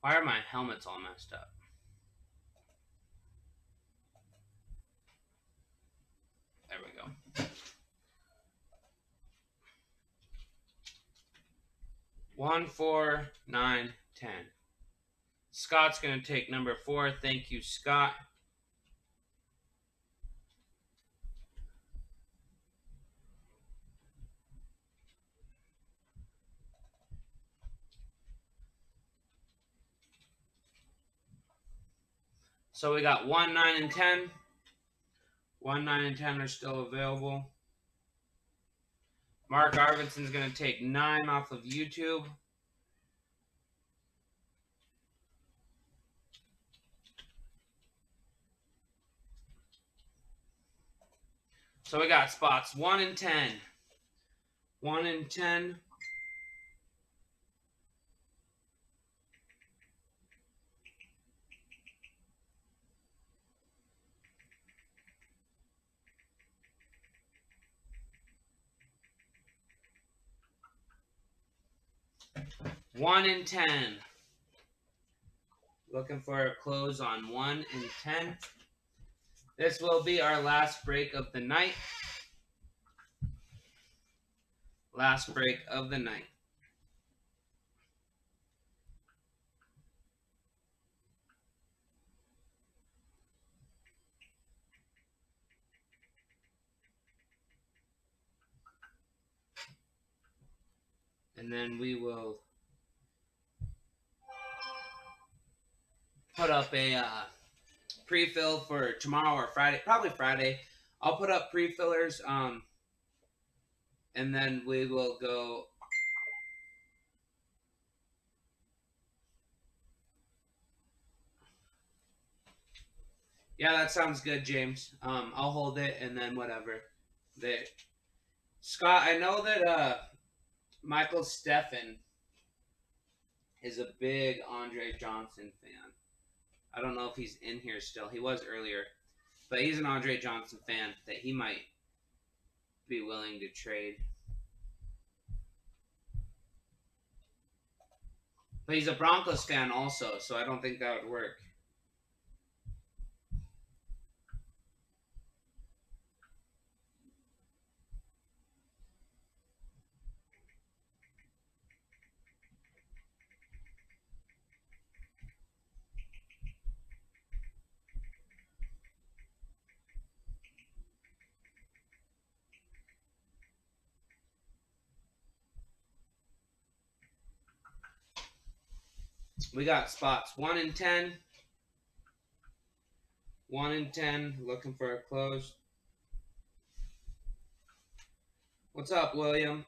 Why are my helmets all messed up? There we go. One, four, nine, ten. Scott's going to take number four. Thank you, Scott. So we got 1, 9, and 10. One, nine, and ten are still available. Mark Arvidsson's going to take nine off of YouTube. So we got spots one and ten. One and ten. 1 in 10. Looking for a close on 1 in 10. This will be our last break of the night. Last break of the night. and then we will put up a uh, pre-fill for tomorrow or Friday, probably Friday. I'll put up pre-fillers, um, and then we will go. Yeah, that sounds good, James. Um, I'll hold it, and then whatever. There, Scott. I know that uh, Michael Steffen is a big Andre Johnson fan. I don't know if he's in here still. He was earlier. But he's an Andre Johnson fan that he might be willing to trade. But he's a Broncos fan also, so I don't think that would work. We got spots 1 in 10. 1 in 10, looking for a close. What's up, William?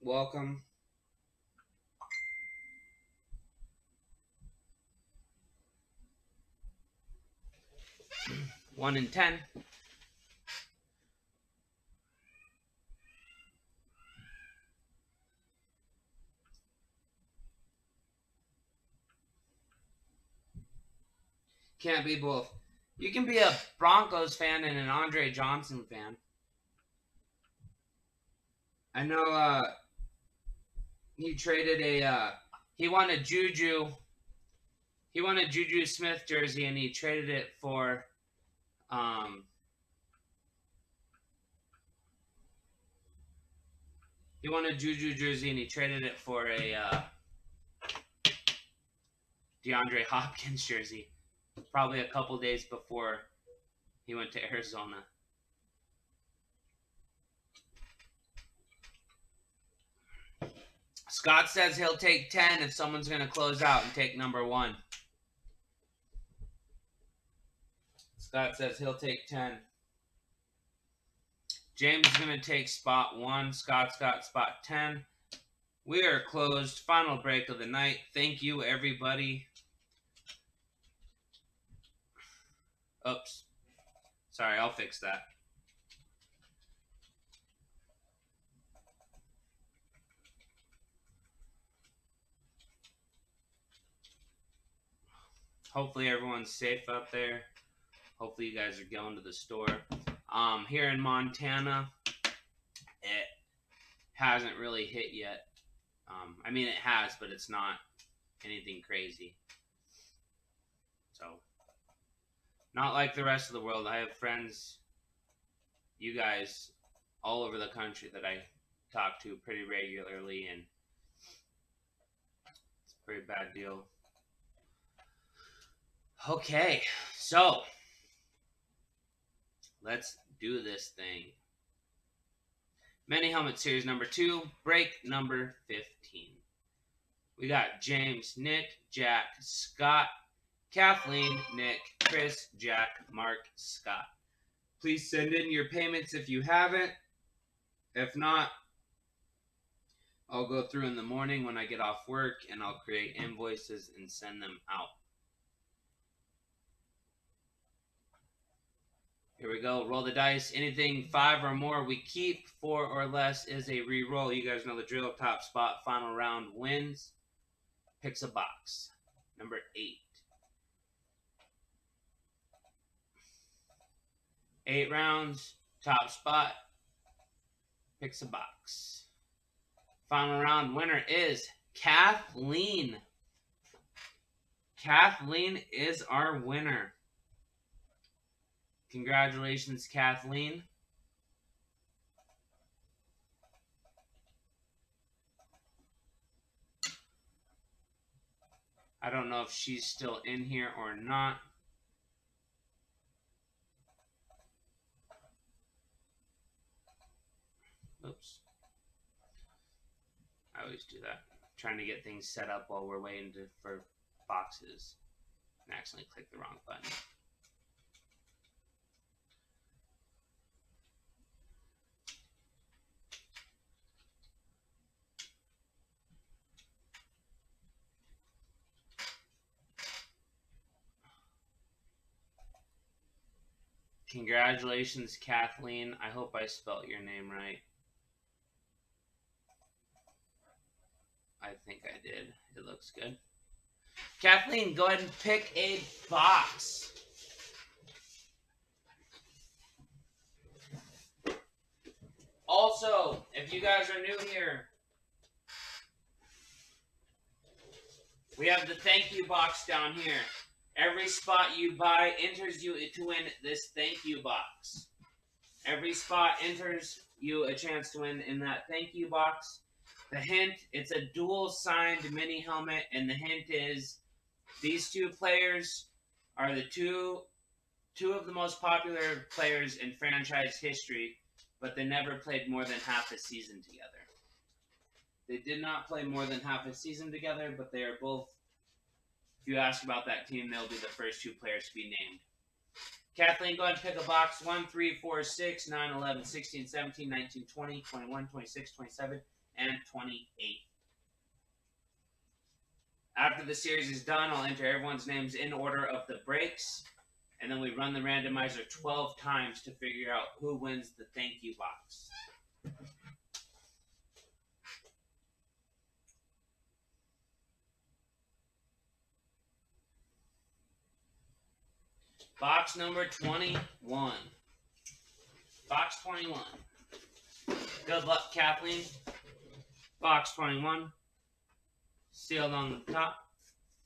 Welcome. One in ten. Can't be both. You can be a Broncos fan and an Andre Johnson fan. I know uh he traded a uh he wanted Juju he wanted Juju Smith jersey and he traded it for um he wanted Juju jersey and he traded it for a uh DeAndre Hopkins jersey probably a couple days before he went to Arizona. Scott says he'll take 10 if someone's going to close out and take number one. Scott says he'll take 10. James is going to take spot one. Scott's got spot 10. We are closed. Final break of the night. Thank you, everybody. Oops. Sorry, I'll fix that. Hopefully everyone's safe out there. Hopefully you guys are going to the store. Um, here in Montana, it hasn't really hit yet. Um, I mean, it has, but it's not anything crazy. Not like the rest of the world. I have friends, you guys, all over the country that I talk to pretty regularly, and it's a pretty bad deal. Okay, so let's do this thing. Mini Helmet Series number two, break number 15. We got James, Nick, Jack, Scott, Kathleen, Nick, Chris, Jack, Mark, Scott. Please send in your payments if you haven't. If not, I'll go through in the morning when I get off work and I'll create invoices and send them out. Here we go. Roll the dice. Anything five or more we keep. Four or less is a re-roll. You guys know the drill. Top spot, final round wins. Picks a box. Number eight. Eight rounds. Top spot. Picks a box. Final round winner is Kathleen. Kathleen is our winner. Congratulations, Kathleen. I don't know if she's still in here or not. Oops. I always do that. trying to get things set up while we're waiting to, for boxes. And accidentally click the wrong button. Congratulations, Kathleen. I hope I spelt your name right. I think I did. It looks good. Kathleen, go ahead and pick a box. Also, if you guys are new here, we have the thank you box down here. Every spot you buy enters you to win this thank you box. Every spot enters you a chance to win in that thank you box. The hint, it's a dual signed mini helmet, and the hint is these two players are the two two of the most popular players in franchise history, but they never played more than half a season together. They did not play more than half a season together, but they are both if you ask about that team, they'll be the first two players to be named. Kathleen, go ahead and pick a box 1, 3, 4, 6, 9, 11, 16, 17, 19, 20, 21, 26, 27, and 28. After the series is done, I'll enter everyone's names in order of the breaks, and then we run the randomizer 12 times to figure out who wins the thank you box. Box number 21. Box 21. Good luck, Kathleen. Box 21. Sealed on the top.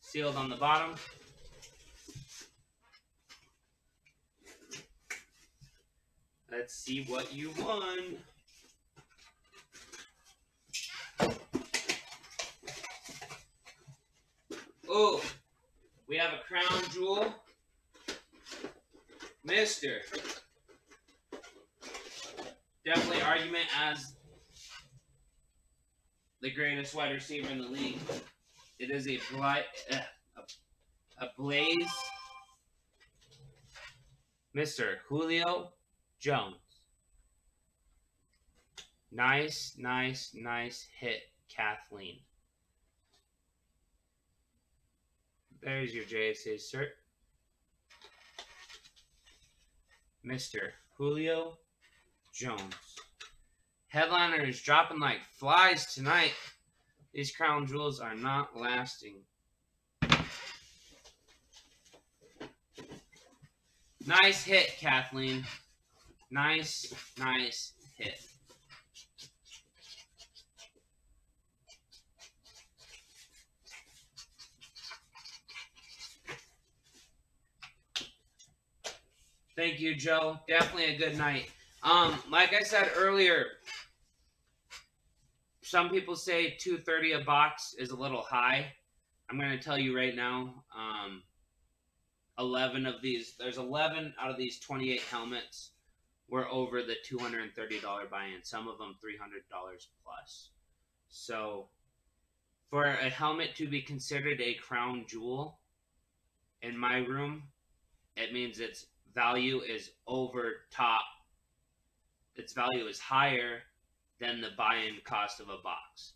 Sealed on the bottom. Let's see what you won. Oh, we have a crown jewel. Mister. Definitely argument as the greatest wide receiver in the league. It is a, bli- uh, a, a blaze. Mr. Julio Jones. Nice, nice, nice hit, Kathleen. There's your JSA cert. Mr. Julio Jones. Headliners dropping like flies tonight. These crown jewels are not lasting. Nice hit, Kathleen. Nice, nice hit. Thank you, Joe. Definitely a good night. Um, like I said earlier, some people say 230 a box is a little high. I'm going to tell you right now, um, 11 of these, there's 11 out of these 28 helmets were over the $230 buy-in. Some of them $300 plus. So for a helmet to be considered a crown jewel in my room, it means its value is over top. Its value is higher than the buy-in cost of a box.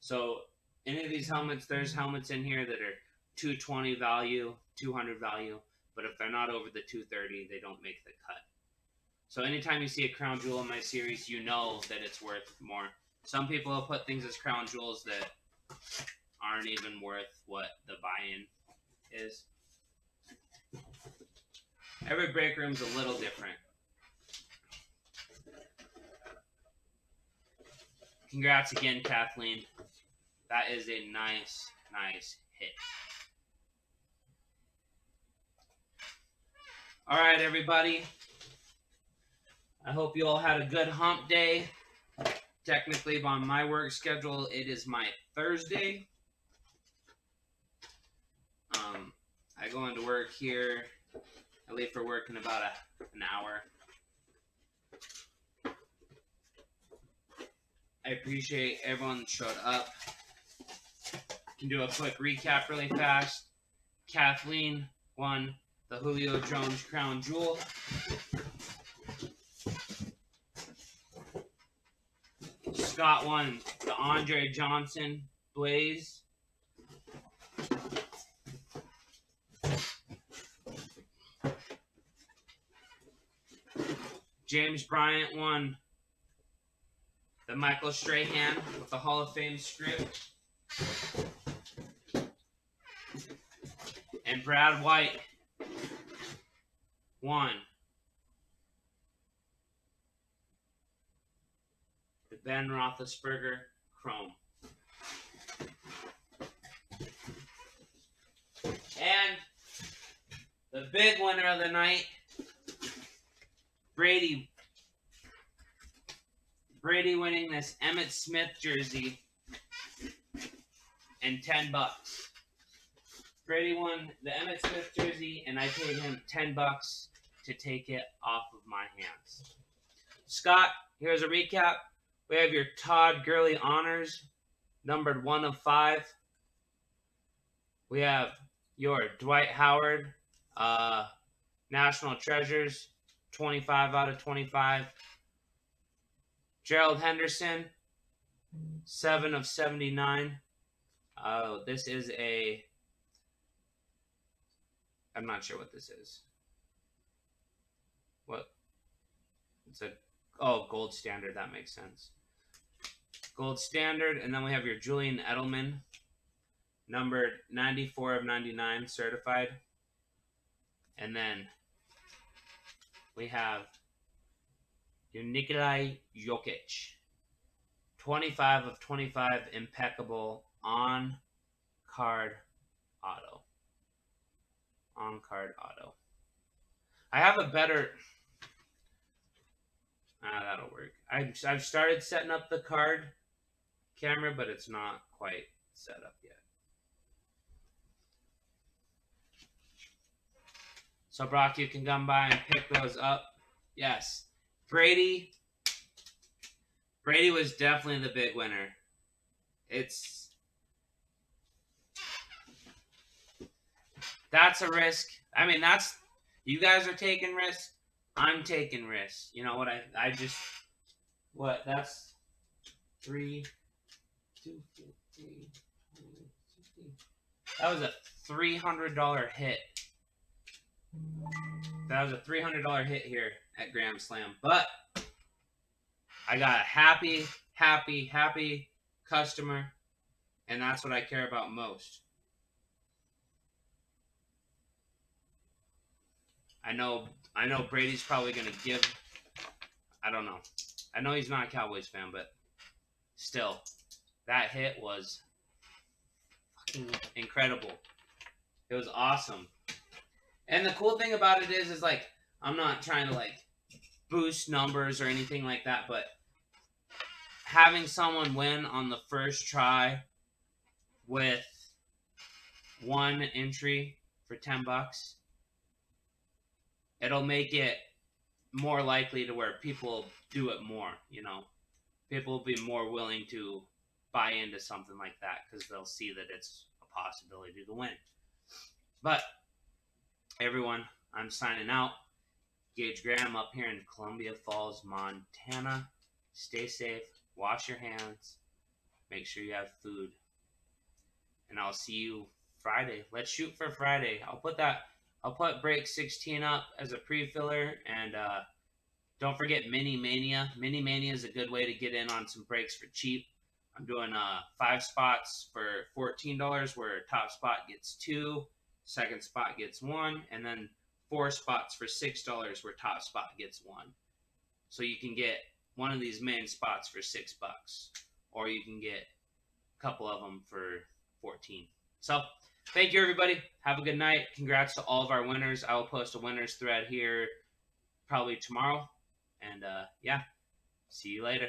So any of these helmets, there's helmets in here that are 220 value, 200 value, but if they're not over the 230, they don't make the cut. So anytime you see a crown jewel in my series, you know that it's worth more. Some people will put things as crown jewels that aren't even worth what the buy-in is. Every break room's a little different. Congrats again, Kathleen. That is a nice, nice hit. All right, everybody. I hope you all had a good hump day. Technically, on my work schedule, it is my Thursday. Um, I go into work here. I leave for work in about a, an hour. I appreciate everyone that showed up. Can do a quick recap really fast. Kathleen won the Julio Jones Crown Jewel. Scott won the Andre Johnson Blaze. James Bryant won the Michael Strahan with the Hall of Fame script. And Brad White won the Ben Roethlisberger Chrome. And the big winner of the night, Brady Brady winning this Emmitt Smith jersey and 10 bucks. Brady won the Emmitt Smith jersey and I paid him 10 bucks to take it off of my hands. Scott, here's a recap. We have your Todd Gurley honors, numbered 1 of 5. We have your Dwight Howard uh, National Treasures, 25 out of 25. Gerald Henderson, 7 of 79. Uh, this is a. I'm not sure what this is. What? It's a. Oh, gold standard. That makes sense. Gold standard. And then we have your Julian Edelman, numbered 94 of 99, certified. And then we have Nikolai Jokic. 25 of 25 impeccable on card auto. On card auto. I have a better. Ah, that'll work. I've, I've started setting up the card camera, but it's not quite set up yet. So, Brock, you can come by and pick those up. Yes. Brady. Brady was definitely the big winner. It's that's a risk. I mean, that's you guys are taking risks. I'm taking risks. You know what? I I just what that's three, two, three. That was a three hundred dollar hit. That was a three hundred dollar hit here at Graham Slam. But I got a happy, happy, happy customer, and that's what I care about most. I know I know Brady's probably gonna give. I don't know. I know he's not a Cowboys fan, but still, that hit was incredible. It was awesome. And the cool thing about it is, is like I'm not trying to like boost numbers or anything like that, but having someone win on the first try with one entry for 10 bucks it'll make it more likely to where people do it more you know? People will be more willing to buy into something like that because they'll see that it's a possibility to win. But everyone i'm signing out gage graham up here in columbia falls montana. Stay safe. Wash your hands. Make sure you have food. And i'll see you friday. Let's shoot for friday. I'll put that I'll put break 16 up as a pre-filler and uh, don't forget Mini Mania. Mini Mania is a good way to get in on some breaks for cheap. I'm doing uh, five spots for $14 where top spot gets two, second spot gets one, and then four spots for $6 where top spot gets one. So you can get one of these main spots for six bucks, or you can get a couple of them for 14. So Thank you, everybody. Have a good night. Congrats to all of our winners. I will post a winners thread here probably tomorrow. And uh, yeah, see you later.